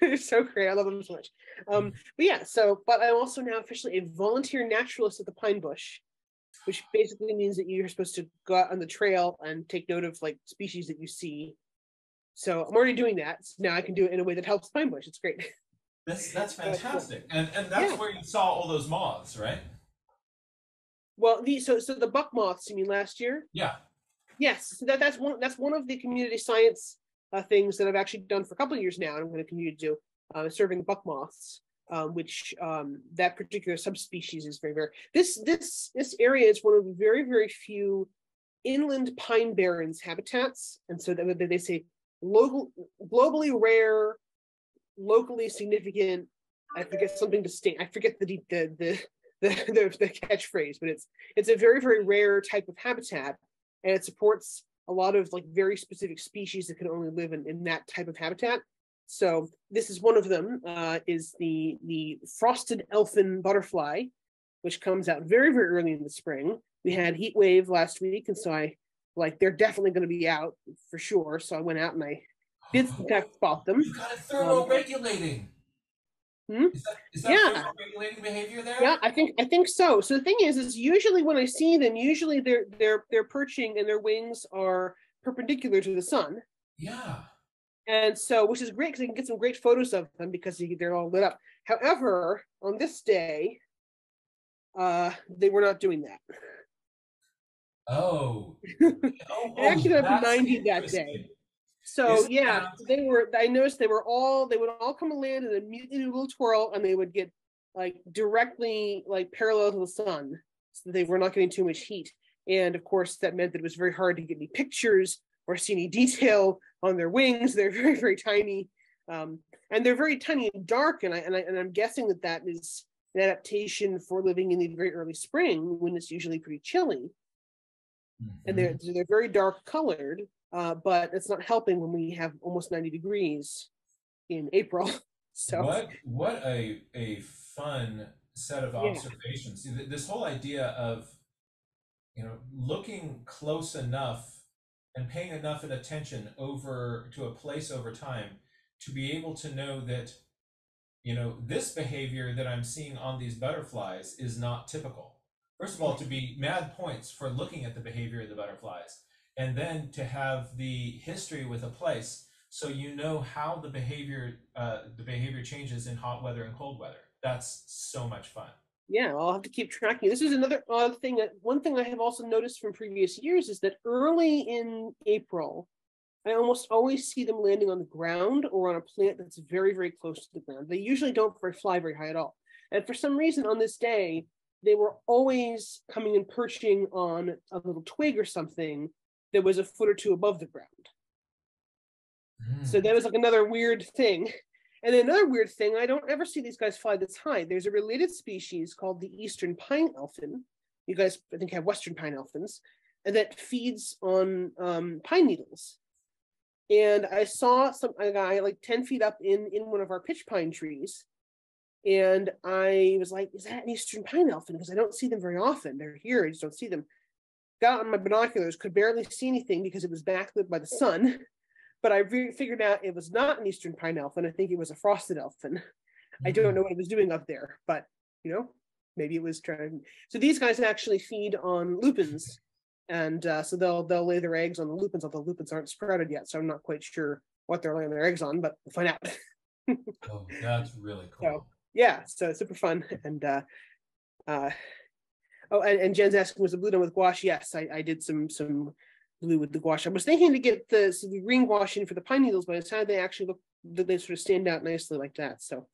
E: They're so great. I love them so much. Um, but yeah. So, but I'm also now officially a volunteer naturalist at the Pine Bush, which basically means that you're supposed to go out on the trail and take note of like species that you see. So I'm already doing that. So now I can do it in a way that helps Pine Bush. It's great.
A: That's that's fantastic. And and that's
E: Yeah.
A: where you saw all those moths, right?
E: Well, the so so the buck moths. You mean last year?
A: Yeah.
E: Yes, so that, that's one that's one of the community science uh, things that I've actually done for a couple of years now, and I'm going to continue to do uh, serving buck moths, um, which um, that particular subspecies is very very. This this this area is one of the very very few inland pine barrens habitats, and so they say local globally rare, locally significant. I forget something distinct. I forget the the the, the, the catchphrase, but it's it's a very very rare type of habitat and it supports a lot of like very specific species that can only live in, in that type of habitat. So this is one of them, uh, is the the frosted elfin butterfly, which comes out very, very early in the spring. We had heat wave last week, and so I like they're definitely going to be out for sure. So I went out and I did in fact spot them.
A: You got it thermoregulating.
E: Hmm?
A: Is that, is that
E: Yeah.
A: thermoregulating behavior there?
E: Yeah, I think I think so. So the thing is, is usually when I see them, usually they're they're they're perching and their wings are perpendicular to the sun.
A: Yeah.
E: And so, which is great because I can get some great photos of them because they're all lit up. However, on this day, uh, they were not doing that.
A: Oh. oh,
E: It actually went up to 90 that day. So yeah,
A: that-
E: they were. I noticed they were all. They would all come and land and immediately do a little twirl, and they would get like directly like parallel to the sun, so they were not getting too much heat. And of course, that meant that it was very hard to get any pictures or see any detail on their wings. They're very very tiny, um, and they're very tiny and dark. And I and I and I'm guessing that that is an adaptation for living in the very early spring when it's usually pretty chilly and they're
A: Mhm.
E: they're very dark colored, uh, but it's not helping when we have almost 90 degrees in April. So
A: What what a a fun set of observations. Th- This whole idea of you know looking close enough and paying enough an attention over to a place over time to be able to know that you know this behavior that I'm seeing on these butterflies is not typical. First of all, to be mad points for looking at the behavior of the butterflies, and then to have the history with a place so you know how the behavior uh, the behavior changes in hot weather and cold weather. That's so much fun.
E: yeah, I'll have to keep tracking. This is another odd thing that one thing I have also noticed from previous years is that early in April, I almost always see them landing on the ground or on a plant that's very, very close to the ground. They usually don't fly very high at all. And for some reason on this day, they were always coming and perching on a little twig or something that was a foot or two above the ground. So
F: Mm.
E: that was like another weird thing. And then another weird thing, I don't ever see these guys fly this high. There's a related species called the eastern pine elfin. You guys, I think, have western pine elfins, and that feeds on um, pine needles. And I saw some a guy like 10 feet up in in one of our pitch pine trees. And I was like, is that an eastern pine elfin? Because I don't see them very often. They're here, I just don't see them. Got on my binoculars, could barely see anything because it was backlit by the sun but I re- figured out it was not an eastern pine elfin. I think it was a frosted elfin. I don't know what it was doing up there, but you know, maybe it was trying. So these guys actually feed on lupins, and uh, so they'll they'll lay their eggs on the lupins. Although lupins aren't sprouted yet, so I'm not quite sure what they're laying their eggs on, but we'll find out.
A: Oh, that's really
E: So,
A: cool.
E: yeah, so it's super fun and uh, uh, oh, and, and Jen's asking was the blue done with gouache? Yes, I, I did some some blue with the gouache. I was thinking to get the, so the green gouache in for the pine needles, but it's how they actually look. that They sort of stand out nicely like that. So,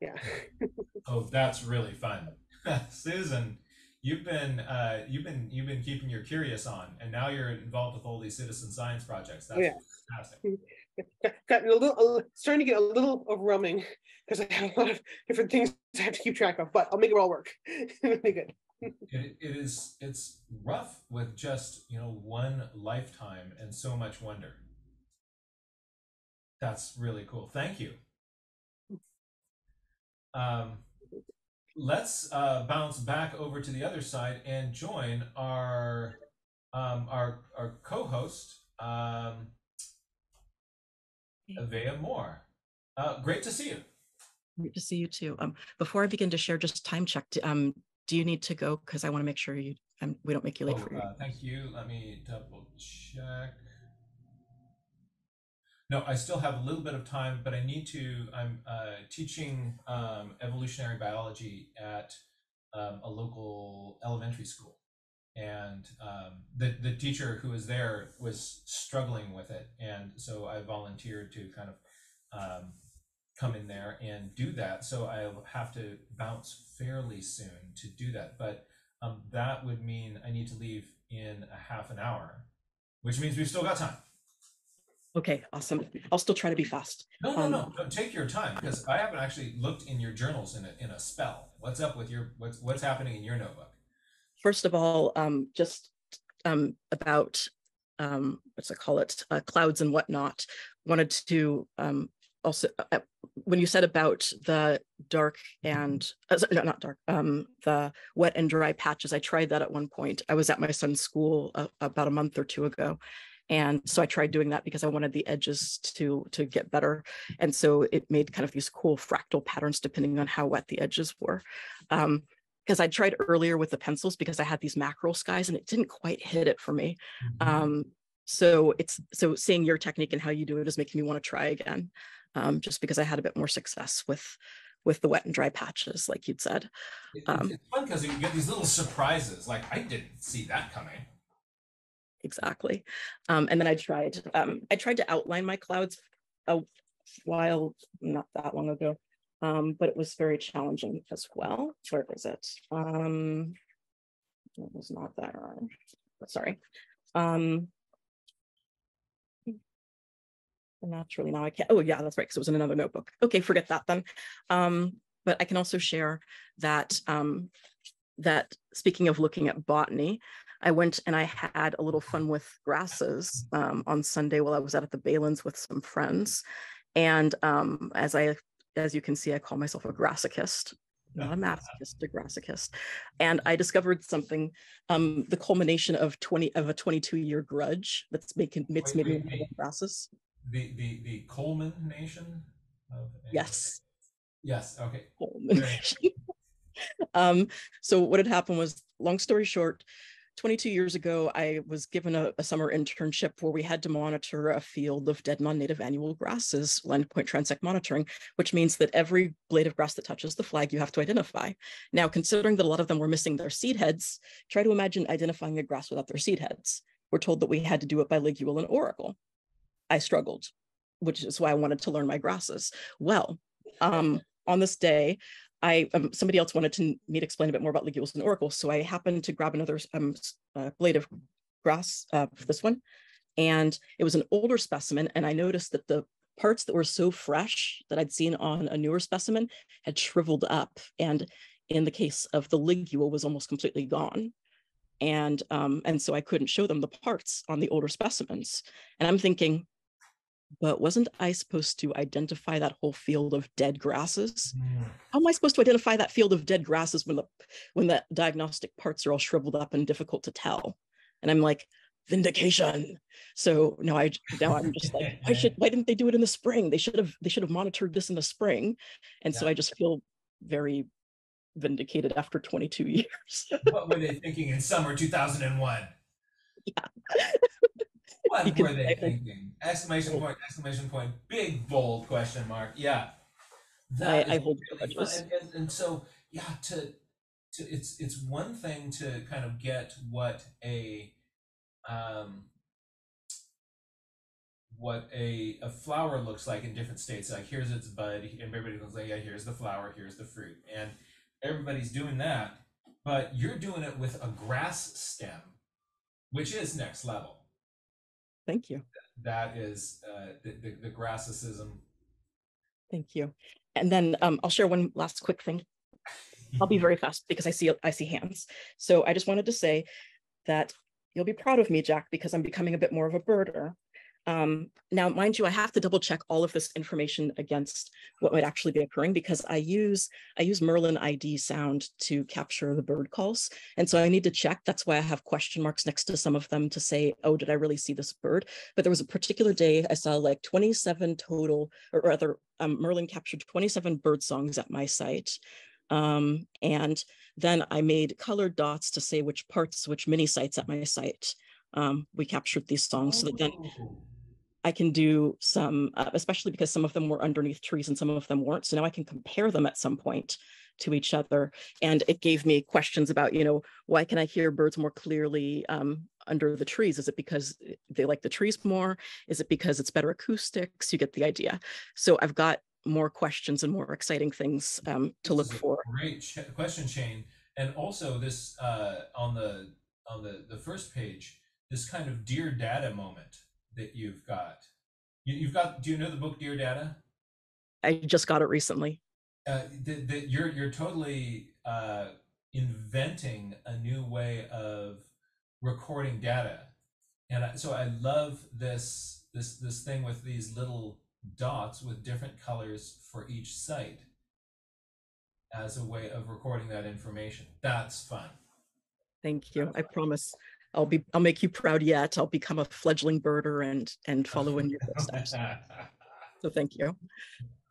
E: yeah.
A: Oh, that's really fun. Susan, you've been uh, you've been you've been keeping your curious on, and now you're involved with all these citizen science projects. That's
E: yeah.
A: fantastic.
E: got- gotten a little, a little- starting to get a little overwhelming because I have a lot of different things I have to keep track of, but I'll make it all work. It'll be good.
A: It, it is it's rough with just you know one lifetime and so much wonder. That's really cool. Thank you. Um, let's uh, bounce back over to the other side and join our um, our our co-host um, Avea Moore. Uh, great to see you.
B: Great to see you too. Um, before I begin to share, just time check. Um, do you need to go? Because I want to make sure you um, we don't make you late
A: Oh,
B: for your.
A: uh, thank you. Let me double check. No, I still have a little bit of time, but I need to. I'm uh, teaching um, evolutionary biology at um, a local elementary school, and um, the the teacher who was there was struggling with it, and so I volunteered to kind of um, come in there and do that. So I'll have to bounce fairly soon to do that, but um, that would mean I need to leave in a half an hour, which means we've still got time.
B: Okay, awesome. I'll still try to be fast.
A: No, no,
B: Um,
A: no. Don't take your time because I haven't actually looked in your journals in a in a spell. What's up with your what's what's happening in your notebook?
B: First of all, um, just um, about um, what's I call it, uh, clouds and whatnot. Wanted to um, also uh, when you said about the dark and uh, no, not dark, um, the wet and dry patches. I tried that at one point. I was at my son's school uh, about a month or two ago, and so I tried doing that because I wanted the edges to to get better, and so it made kind of these cool fractal patterns depending on how wet the edges were. Um, because I tried earlier with the pencils because I had these mackerel skies and it didn't quite hit it for me. Um, so it's so seeing your technique and how you do it is making me want to try again, um, just because I had a bit more success with with the wet and dry patches, like you'd said. Um,
A: it's fun because you get these little surprises. Like I didn't see that coming.
B: Exactly. Um, and then I tried um, I tried to outline my clouds a while not that long ago, um, but it was very challenging as well. Where is it? Um, it was not that wrong. Sorry. Um, naturally now I can't. Oh yeah, that's right. Because it was in another notebook. Okay, forget that then. Um, but I can also share that um, that speaking of looking at botany, I went and I had a little fun with grasses um, on Sunday while I was out at the Baylands with some friends. And um, as I, as you can see, I call myself a grassicist, not a masochist, a grassicist. And I discovered something, um, the culmination of 20 of a 22 year grudge that's making it's made me
A: wait. The the the Coleman Nation. Of
B: Yes.
A: Yes. Okay.
B: culmination. um, so what had happened was, long story short, 22 years ago, I was given a, a summer internship where we had to monitor a field of dead non-native annual grasses, land point transect monitoring, which means that every blade of grass that touches the flag, you have to identify. Now, considering that a lot of them were missing their seed heads, try to imagine identifying a grass without their seed heads. We're told that we had to do it by ligule and auricle. I struggled, which is why I wanted to learn my grasses. Well, um, on this day, I um, somebody else wanted to me to explain a bit more about ligules and auricles, so I happened to grab another um, uh, blade of grass uh, this one. And it was an older specimen. And I noticed that the parts that were so fresh that I'd seen on a newer specimen had shriveled up. And in the case of the ligule was almost completely gone. And, um, and so I couldn't show them the parts on the older specimens. And I'm thinking, but wasn't I supposed to identify that whole field of dead grasses?
A: Mm.
B: How am I supposed to identify that field of dead grasses when the when the diagnostic parts are all shriveled up and difficult to tell? And I'm like, vindication. So now I now I'm just like, why should why didn't they do it in the spring? They should have they should have monitored this in the spring. And so I just feel very vindicated after 22 years.
A: what were they thinking in summer 2001?
B: Yeah.
A: What were they thinking? Exclamation point, exclamation point, big bold question mark. Yeah.
B: I-
A: That
B: I
A: is
B: hold
A: really And, and, and so, yeah, to, to, it's, it's one thing to kind of get what a, um, what a, a flower looks like in different states. Like here's its bud, and everybody goes like, yeah, here's the flower, here's the fruit, and everybody's doing that. But you're doing it with a grass stem, which is next level.
B: Thank you.
A: That is uh, the, the the grassicism.
B: Thank you. And then um, I'll share one last quick thing. I'll be very fast because I see I see hands. So I just wanted to say that you'll be proud of me, Jack, because I'm becoming a bit more of a birder. Um, now, mind you, I have to double check all of this information against what might actually be occurring because I use I use Merlin ID sound to capture the bird calls, and so I need to check. That's why I have question marks next to some of them to say, "Oh, did I really see this bird?" But there was a particular day I saw like 27 total, or rather, um, Merlin captured 27 bird songs at my site. Um, and then I made colored dots to say which parts, which mini sites at my site um, we captured these songs so that then
A: Oh.
B: I can do some, uh, especially because some of them were underneath trees and some of them weren't. So now I can compare them at some point to each other. And it gave me questions about, you know, why can I hear birds more clearly um, under the trees? Is it because they like the trees more? Is it because it's better acoustics? You get the idea. So I've got more questions and more exciting things um, to look for.
A: Great ch- question, Shane. And also this uh, on the on the the first page, this kind of dear data moment that you've got. You, you've got. Do you know the book Dear Data?
B: I just got it recently.
A: Uh, that that you're you're totally uh, inventing a new way of recording data, and I, so I love this this this thing with these little dots with different colors for each site as a way of recording that information. That's fun.
B: Thank you. I promise I'll be I'll make you proud yet. I'll become a fledgling birder and and follow in your footsteps. So thank you.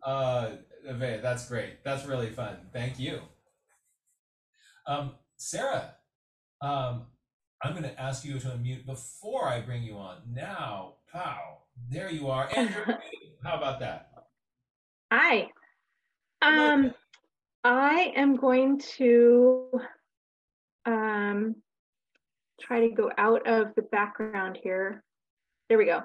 A: uh, Avea, that's great. That's really fun. Thank you. Um, Sarah, um, I'm going to ask you to unmute before I bring you on. Now, pow, there you are. And. How about that?
G: Hi. Um. I am going to um, try to go out of the background here. There we go.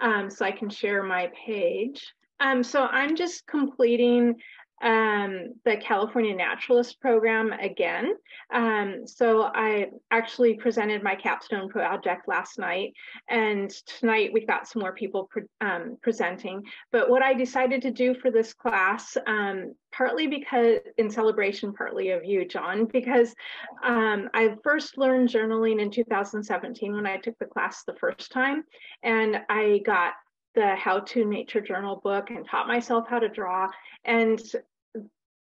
G: Um, so I can share my page. Um, so I'm just completing um, the California Naturalist Program again. Um, so I actually presented my capstone project last night, and tonight we've got some more people pre- um, presenting. But what I decided to do for this class, um, partly because in celebration, partly of you, John, because um, I first learned journaling in 2017 when I took the class the first time, and I got the How to Nature Journal book and taught myself how to draw. And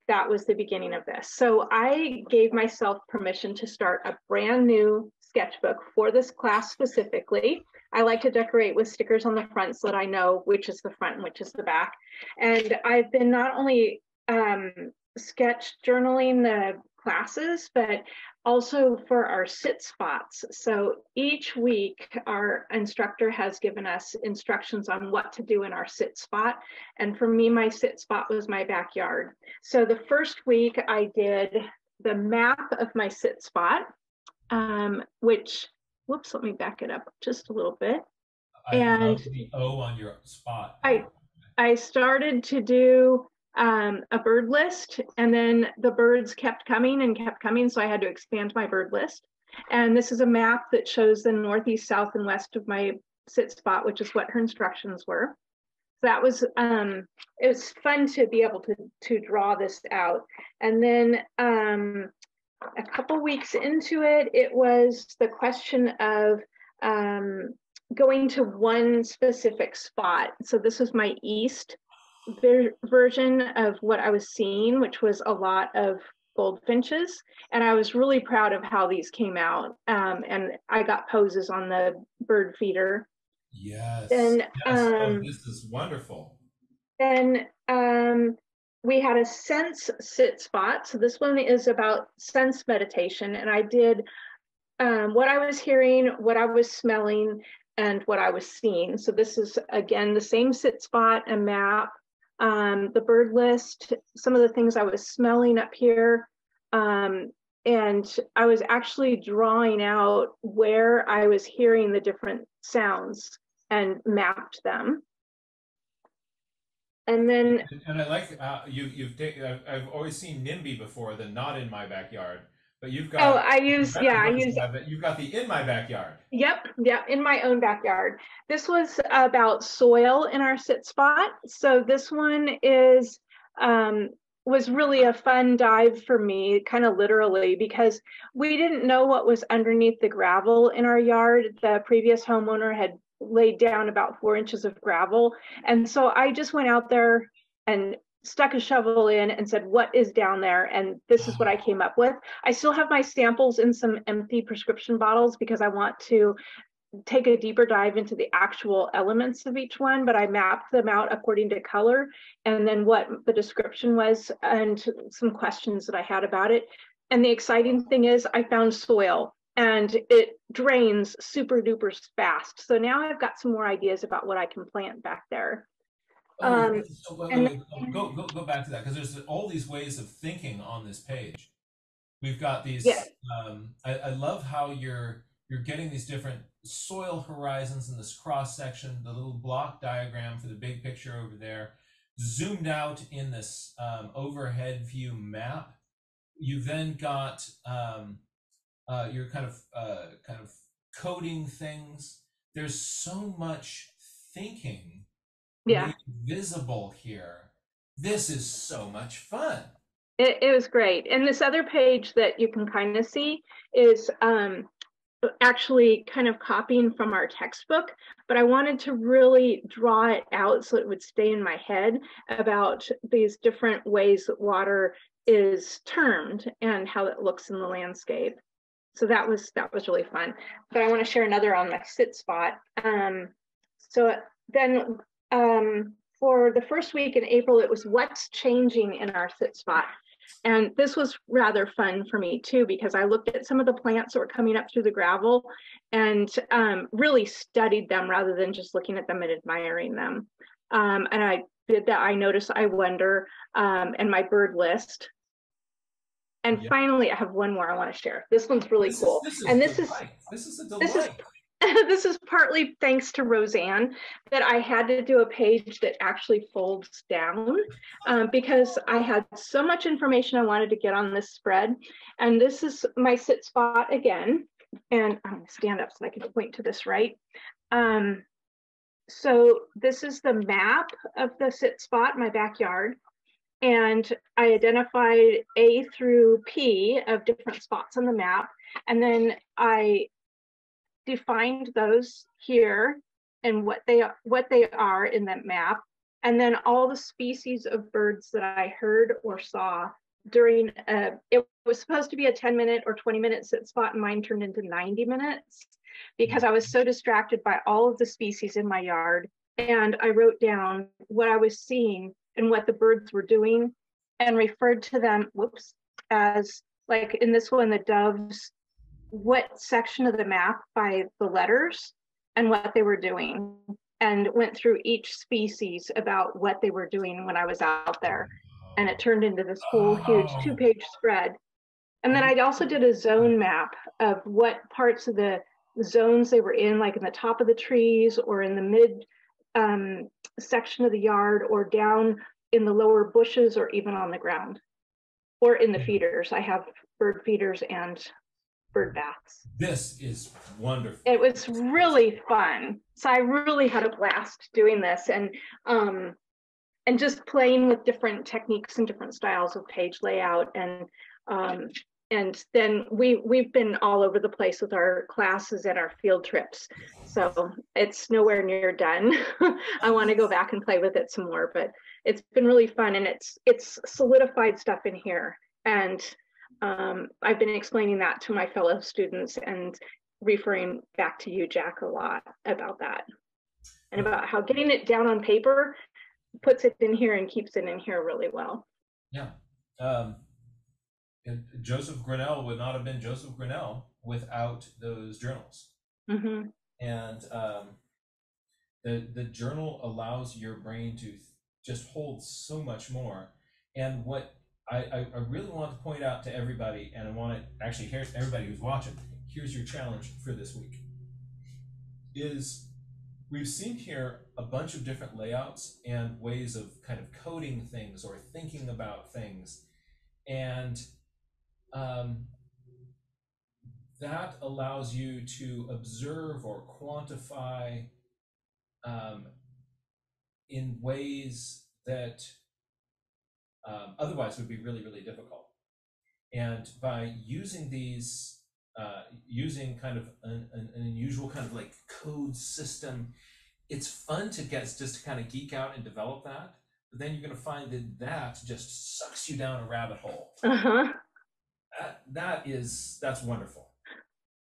G: that was the beginning of this. So I gave myself permission to start a brand new sketchbook for this class specifically. I like to decorate with stickers on the front so that I know which is the front and which is the back. And I've been not only um, sketch journaling the classes, but also for our sit spots. So each week, our instructor has given us instructions on what to do in our sit spot. And for me, my sit spot was my backyard. So the first week I did the map of my sit spot, um, which, whoops, let me back it up just a little bit.
A: I
G: And-
A: the O on your spot.
G: I- I started to do um, a bird list, and then the birds kept coming and kept coming, so I had to expand my bird list. And this is a map that shows the northeast, south, and west of my sit spot, which is what her instructions were. So that was um, it was fun to be able to to draw this out. And then um, a couple weeks into it, it was the question of um, going to one specific spot. So this was my east ver- version of what I was seeing, which was a lot of goldfinches. And I was really proud of how these came out. Um, and I got poses on the bird feeder.
H: Yes.
G: And
H: yes. oh,
G: um,
H: this is wonderful.
G: Then um, we had a sense sit spot. So this one is about sense meditation. And I did um, what I was hearing, what I was smelling, and what I was seeing. So this is again the same sit spot and map, um, the bird list, some of the things I was smelling up here. Um, and I was actually drawing out where I was hearing the different sounds and mapped them. And then,
H: And, and I like uh, you. You've I've, I've always seen NIMBY before, the not in my backyard, but you've got.
G: oh, I use, yeah, I use
H: it. You've got the in my backyard.
G: Yep, yep, in my own backyard. This was about soil in our sit spot. So this one is um, was really a fun dive for me, kind of literally, because we didn't know what was underneath the gravel in our yard. The previous homeowner had laid down about four inches of gravel, and so I just went out there and stuck a shovel in and said, "What is down there?" And this is what I came up with. I still have my samples in some empty prescription bottles because I want to take a deeper dive into the actual elements of each one, but I mapped them out according to color and then what the description was and some questions that I had about it. And the exciting thing is I found soil and it drains super duper fast. So now I've got some more ideas about what I can plant back there. Um,
H: so wait, wait, wait, go, go go back to that because there's all these ways of thinking on this page. We've got these.
G: Yeah.
H: Um, I, I love how you're you're getting these different soil horizons in this cross section, the little block diagram for the big picture over there, zoomed out in this um, overhead view map. You've then got um, uh, you're kind of uh, kind of coding things. There's so much thinking
G: Yeah.
H: visible here. This is so much fun.
G: It, it was great. And this other page that you can kind of see is um, actually kind of copying from our textbook, but I wanted to really draw it out so it would stay in my head about these different ways that water is termed and how it looks in the landscape. So that was that was really fun. But I want to share another on my sit spot. Um, so then um, for the first week in April, it was what's changing in our sit spot. And this was rather fun for me too, because I looked at some of the plants that were coming up through the gravel and um, really studied them rather than just looking at them and admiring them. Um, and I did that. I noticed, I wonder, um, and my bird list. And
H: Yeah.
G: finally, I have one more I want to share. This one's really
H: This is-
G: cool.
H: this is
G: and this is
H: this is a delight.
G: this is- this is partly thanks to Roseanne that I had to do a page that actually folds down um, because I had so much information I wanted to get on this spread. And this is my sit spot again. And I'm gonna stand up so I can point to this right. Um, so this is the map of the sit spot, my backyard. And I identified A through P of different spots on the map. And then I defined those here and what they are, what they are in that map, and then all the species of birds that I heard or saw during a, it was supposed to be a 10 minute or 20 minute sit spot, and mine turned into 90 minutes because I was so distracted by all of the species in my yard. And I wrote down what I was seeing and what the birds were doing and referred to them, whoops, as like in this one, the doves what section of the map by the letters and what they were doing and went through each species about what they were doing when I was out there. And it turned into this whole huge
H: Oh.
G: two page spread. And then I also did a zone map of what parts of the zones they were in, like in the top of the trees or in the mid um, section of the yard or down in the lower bushes or even on the ground or in the feeders. I have bird feeders and bird baths.
A: This is wonderful.
G: It was really fun. So I really had a blast doing this and um and just playing with different techniques and different styles of page layout and um and then we we've been all over the place with our classes and our field trips so it's nowhere near done i want to go back and play with it some more but it's been really fun and it's it's solidified stuff in here and um, i've been explaining that to my fellow students and referring back to you jack a lot about that and about how getting it down on paper puts it in here and keeps it in here really well
A: Yeah. Um, Joseph Grinnell would not have been Joseph Grinnell without those journals.
G: hmm
A: And um, the the journal allows your brain to just hold so much more. And what I, I, I really want to point out to everybody, and I want to actually here's everybody who's watching. Here's your challenge for this week. Is we've seen here a bunch of different layouts and ways of kind of coding things or thinking about things, and um, that allows you to observe or quantify um, in ways that um, otherwise would be really, really difficult. And by using these, uh, using kind of an, an, an unusual kind of like code system, it's fun to get just to kind of geek out and develop that. But then you're going to find that that just sucks you down a rabbit hole.
G: uh-huh
A: That, that is that's wonderful.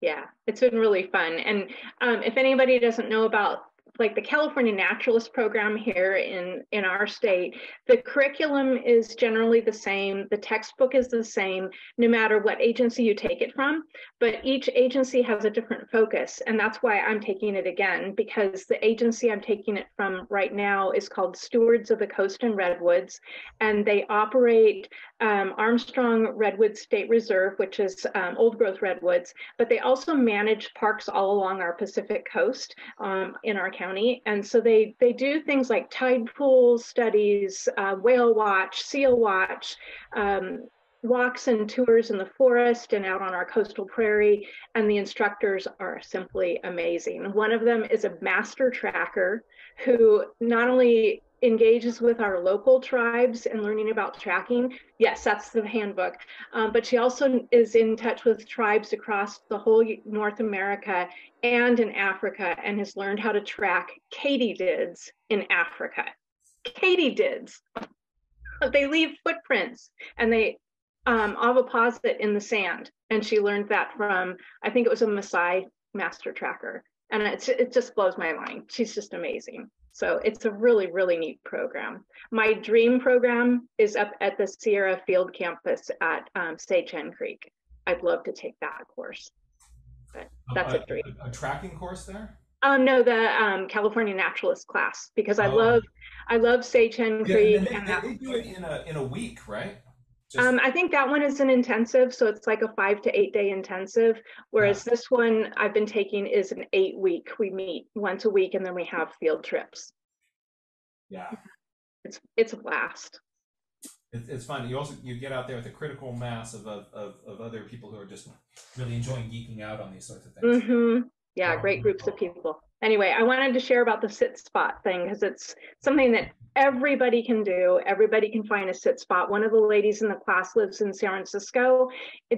G: yeah it's been really fun and um, if anybody doesn't know about like the california naturalist program here in in our state the curriculum is generally the same the textbook is the same no matter what agency you take it from but each agency has a different focus and that's why i'm taking it again because the agency i'm taking it from right now is called stewards of the coast and redwoods and they operate um, armstrong redwood state reserve which is um, old growth redwoods but they also manage parks all along our Pacific coast um, in our county. And so they, they do things like tide pool studies, uh, whale watch, seal watch, um, walks and tours in the forest and out on our coastal prairie. And the instructors are simply amazing. One of them is a master tracker who not only engages with our local tribes and learning about tracking. Yes, that's the handbook. Um, but she also is in touch with tribes across the whole North America and in Africa and has learned how to track katydids in Africa. Katydids. They leave footprints and they um, oviposit in the sand. And she learned that from, I think it was a Maasai master tracker. And it's, it just blows my mind. She's just amazing. So it's a really, really neat program. My dream program is up at the Sierra Field campus at um, Sagehen Creek. I'd love to take that course. But that's a dream.
A: A, a tracking course there?
G: Um, no, the um, California Naturalist class because I
A: Oh.
G: love, I love Seychen
A: Yeah,
G: Creek.
A: and they,
G: and
A: they, they do it in a in a week, right? Just-
G: um, I think that one is an intensive, so it's like a five to eight day intensive. Whereas this one I've been taking is an eight week. We meet once a week and then we have field trips.
A: yeah,
G: It's it's a blast.
A: it's, it's fun. You also you get out there with a critical mass of, of of of other people who are just really enjoying geeking out on these sorts of things.
G: hmm Yeah,
A: Wow.
G: great groups of people. Anyway, I wanted to share about the sit spot thing because it's something that everybody can do. Everybody can find a sit spot. One of the ladies in the class lives in San Francisco,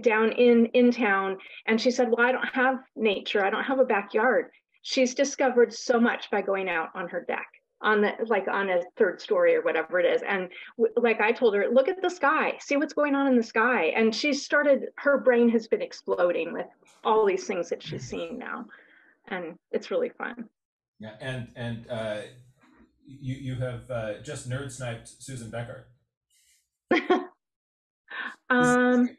G: down in in town, and she said, "Well, I don't have nature. I don't have a backyard." She's discovered so much by going out on her deck on the like on a third story or whatever it is and like i told her look at the sky see what's going on in the sky and she's started her brain has been exploding with all these things that she's seeing now and it's really fun
A: Yeah, and and uh, you you have uh, just nerd sniped Susan Becker.
G: um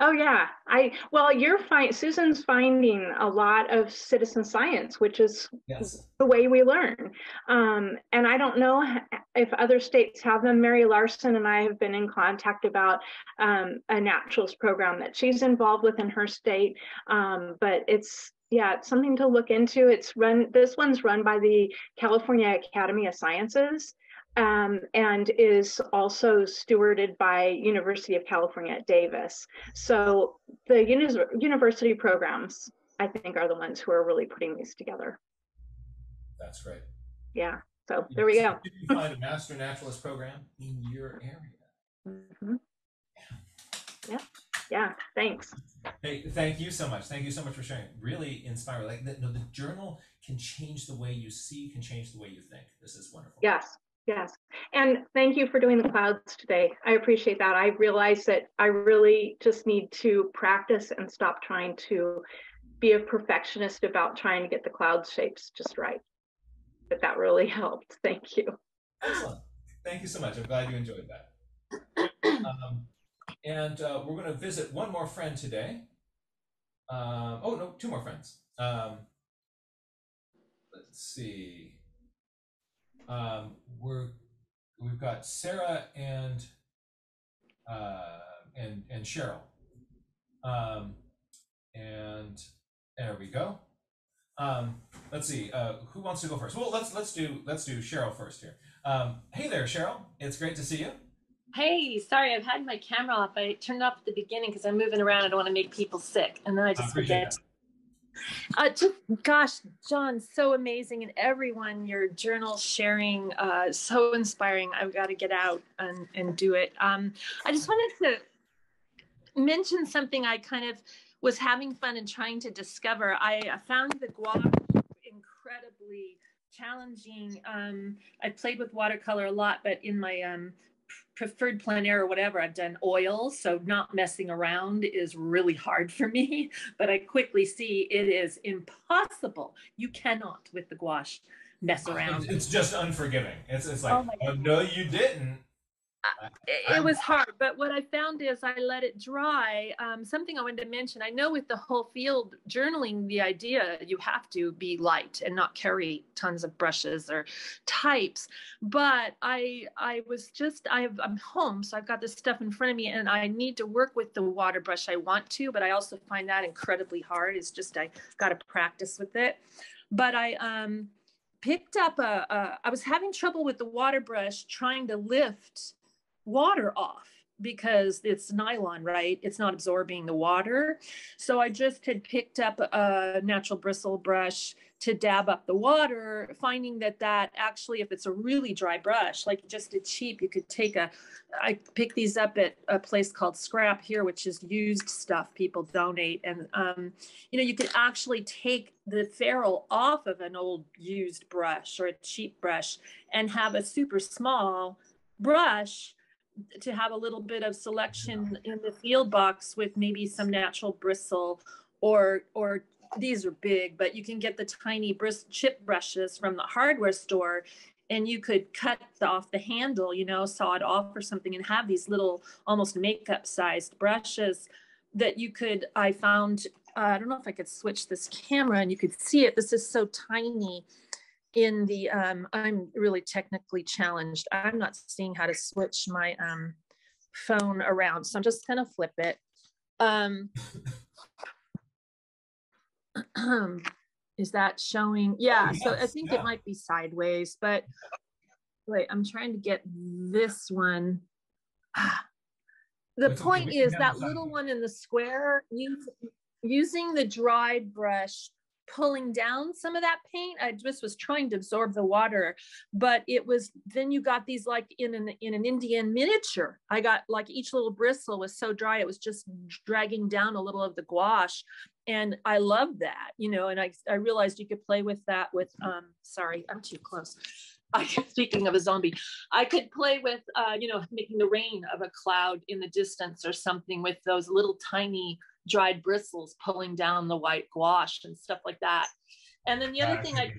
G: oh yeah i well you're fine susan's finding a lot of citizen science which is
A: Yes.
G: the way we learn. Um, and I don't know if other states have them. Mary Larson and I have been in contact about um, a naturalist program that she's involved with in her state. Um, but it's yeah, it's something to look into. It's run. This one's run by the California Academy of Sciences. Um, and is also stewarded by University of California at Davis. So the uni university programs, I think, are the ones who are really putting these together.
H: That's great.
G: Yeah. So there we go.
H: Did you find a master naturalist program in your area?
G: Mm-hmm. Yeah. Yeah. Thanks.
H: Hey, thank you so much. Thank you so much for sharing. Really inspiring. Like the, no, the journal can change the way you see, can change the way you think. This is wonderful.
G: Yes. Yes. And thank you for doing the clouds today. I appreciate that. I realize that I really just need to practice and stop trying to be a perfectionist about trying to get the cloud shapes just right. But that really helped. Thank you.
H: Excellent. Thank you so much. I'm glad you enjoyed that. Um, and uh, we're going to visit one more friend today. Um, oh, no, two more friends. Um, let's see. Um, we're we've got Sarah and uh, and and Cheryl. Um, and there we go. Um, let's see. Uh, who wants to go first? Well, let's let's do let's do Cheryl first here. Um, hey there, Cheryl. It's great to see you.
I: Hey, sorry, I've had my camera off. I turned it off at the beginning because I'm moving around. I don't want to make people sick, and then I just forget.
H: that.
I: Uh, just gosh, John, so amazing, and everyone, your journal sharing, uh, so inspiring. I've got to get out and and do it. Um, I just wanted to mention something. I kind of was having fun and trying to discover. I, found the gouache incredibly challenging. Um, I played with watercolor a lot, but in my um, preferred plein air or whatever, I've done oil. So not messing around is really hard for me, but I quickly see it is impossible. You cannot with the gouache mess around.
H: It's, just unforgiving. It's it's like,
I: Oh
H: oh, no, you didn't.
I: It, it was hard but what i found is i let it dry um, something i wanted to mention i know with the whole field journaling the idea you have to be light and not carry tons of brushes or types but i i was just i have i'm home so i've got this stuff in front of me and i need to work with the water brush i want to but i also find that incredibly hard it's just i got to practice with it. But i um picked up a, a i was having trouble with the water brush trying to lift water off because it's nylon, right? It's not absorbing the water. So I just had picked up a natural bristle brush to dab up the water, finding that that actually, if it's a really dry brush, like just a cheap, you could take a, I picked these up at a place called Scrap here, which is used stuff people donate. And, um, you know, you could actually take the ferrule off of an old used brush or a cheap brush and have a super small brush to have a little bit of selection in the field box with maybe some natural bristle or or these are big but you can get the tiny bris- chip brushes from the hardware store and you could cut the, off the handle you know saw it off or something and have these little almost makeup sized brushes that you could i found uh, i don't know if i could switch this camera and you could see it this is so tiny in the um, i'm really technically challenged. I'm not seeing how to switch my um, phone around so i'm just gonna flip it. Um, is that showing? Yeah so i think
H: yeah.
I: it might be sideways but wait i'm trying to get this one. The point is that little one in the square use, using the dried brush pulling down some of that paint. I just was trying to absorb the water but it was then you got these like in an in an indian miniature. I got like each little bristle was so dry it was just dragging down a little of the gouache and i love that you know and i i realized you could play with that with um sorry i'm too close. I, speaking of a zombie, I could play with, uh, you know, making the rain of a cloud in the distance or something with those little tiny dried bristles pulling down the white gouache and stuff like that. And then the other thing I.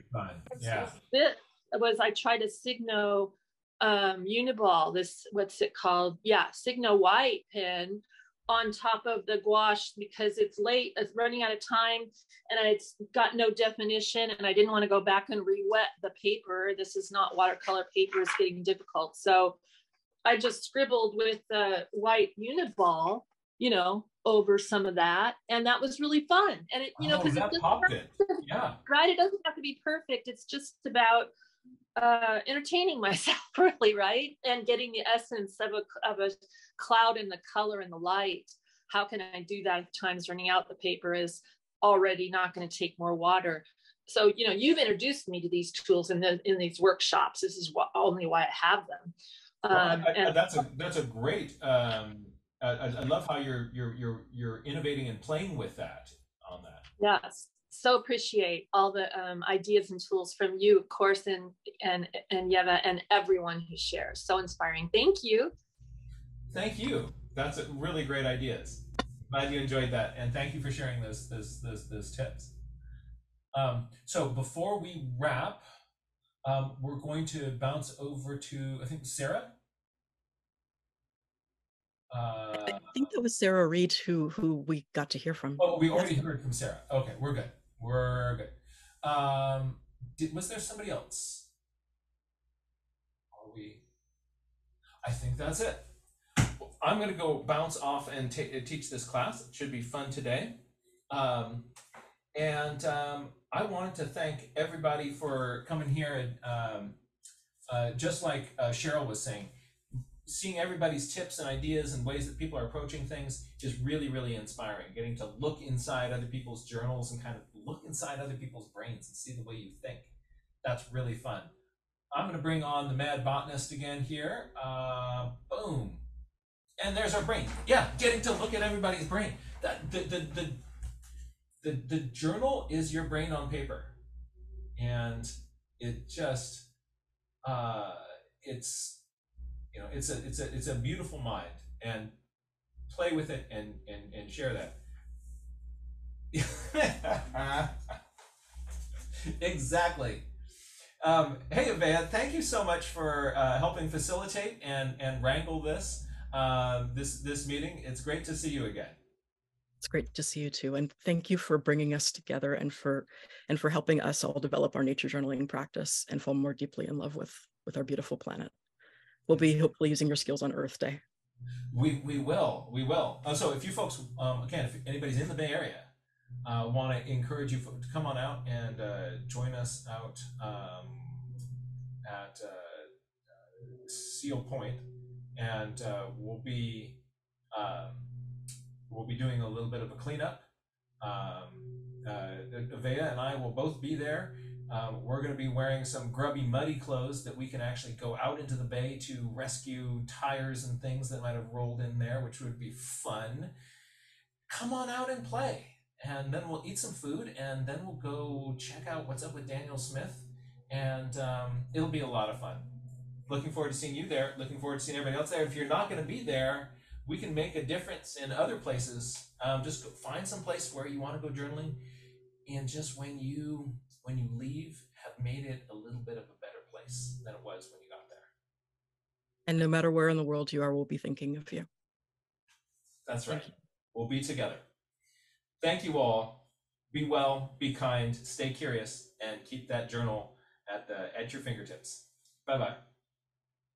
H: Yeah.
I: was I tried a Signo um, Uniball, this, what's it called? Yeah, Signo white pen on top of the gouache because it's late, it's running out of time and it's got no definition and I didn't want to go back and re-wet the paper. This is not watercolor paper, it's getting difficult. So I just scribbled with the white Uniball, you know, over some of that. And that was really fun. And it, you know,
H: oh,
I: because
H: that
I: it doesn't
H: it. Yeah.
I: right? It doesn't have to be perfect. It's just about uh, entertaining myself, really, right? And getting the essence of a of a cloud and the color and the light. How can I do that if time's running out? The paper is already not going to take more water. So you know, you've introduced me to these tools in the in these workshops. This is what, only why I have them.
A: Well, I-
I: Um,
A: I-
I: and-
A: that's a that's a great. Um, I, I love how you're you're you're you're innovating and playing with that on that.
I: Yes, so appreciate all the um, ideas and tools from you, of course, and and and Yeva and everyone who shares. So inspiring. Thank you.
A: Thank you. That's a really great ideas. Glad you enjoyed that, and thank you for sharing those those those, those tips. Um, so before we wrap, um, we're going to bounce over to I think Sarah. Uh,
B: I think that was Sarah Reed who who we got to hear from.
A: Oh, we already heard from Sarah. Okay, we're good. We're good. Um, did, was there somebody else? Are we? I think that's it. I'm going to go bounce off and ta- uh, teach this class. It should be fun today. Um, and um, I wanted to thank everybody for coming here. And um, uh, just like uh, Cheryl was saying, seeing everybody's tips and ideas and ways that people are approaching things is really, really inspiring. Getting to look inside other people's journals and kind of look inside other people's brains and see the way you think. That's really fun. I'm going to bring on the mad botanist again here. Uh, boom. And there's our brain. Yeah, getting to look at everybody's brain. That the the the the, the journal is your brain on paper. And it just uh it's you know it's a it's a it's a beautiful mind and play with it and and and share that. Exactly. Um, hey Van, thank you so much for uh, helping facilitate and and wrangle this uh, this this meeting. It's great to see you again.
B: It's great to see you too, and thank you for bringing us together and for and for helping us all develop our nature journaling practice and fall more deeply in love with with our beautiful planet. We'll be hopefully using your skills on Earth Day.
A: We we will we will. Uh, so if you folks um, again, if anybody's in the Bay Area, uh, want to encourage you to come on out and uh, join us out um, at uh, Seal Point, and uh, we'll be um, we'll be doing a little bit of a cleanup. Um, uh, Avea and I will both be there. Um, we're going to be wearing some grubby, muddy clothes that we can actually go out into the bay to rescue tires and things that might have rolled in there, which would be fun. Come on out and play. And then we'll eat some food, and then we'll go check out what's up with Daniel Smith. And um, it'll be a lot of fun. Looking forward to seeing you there. Looking forward to seeing everybody else there. If you're not going to be there, we can make a difference in other places. Um, just find some place where you want to go journaling, and just when you when you leave, have made it a little bit of a better place than it was when you got there.
B: And no matter where in the world you are, we'll be thinking of you.
A: That's right. We'll be together. Thank you all. Be well, be kind, stay curious, and keep that journal at the at your fingertips. Bye bye.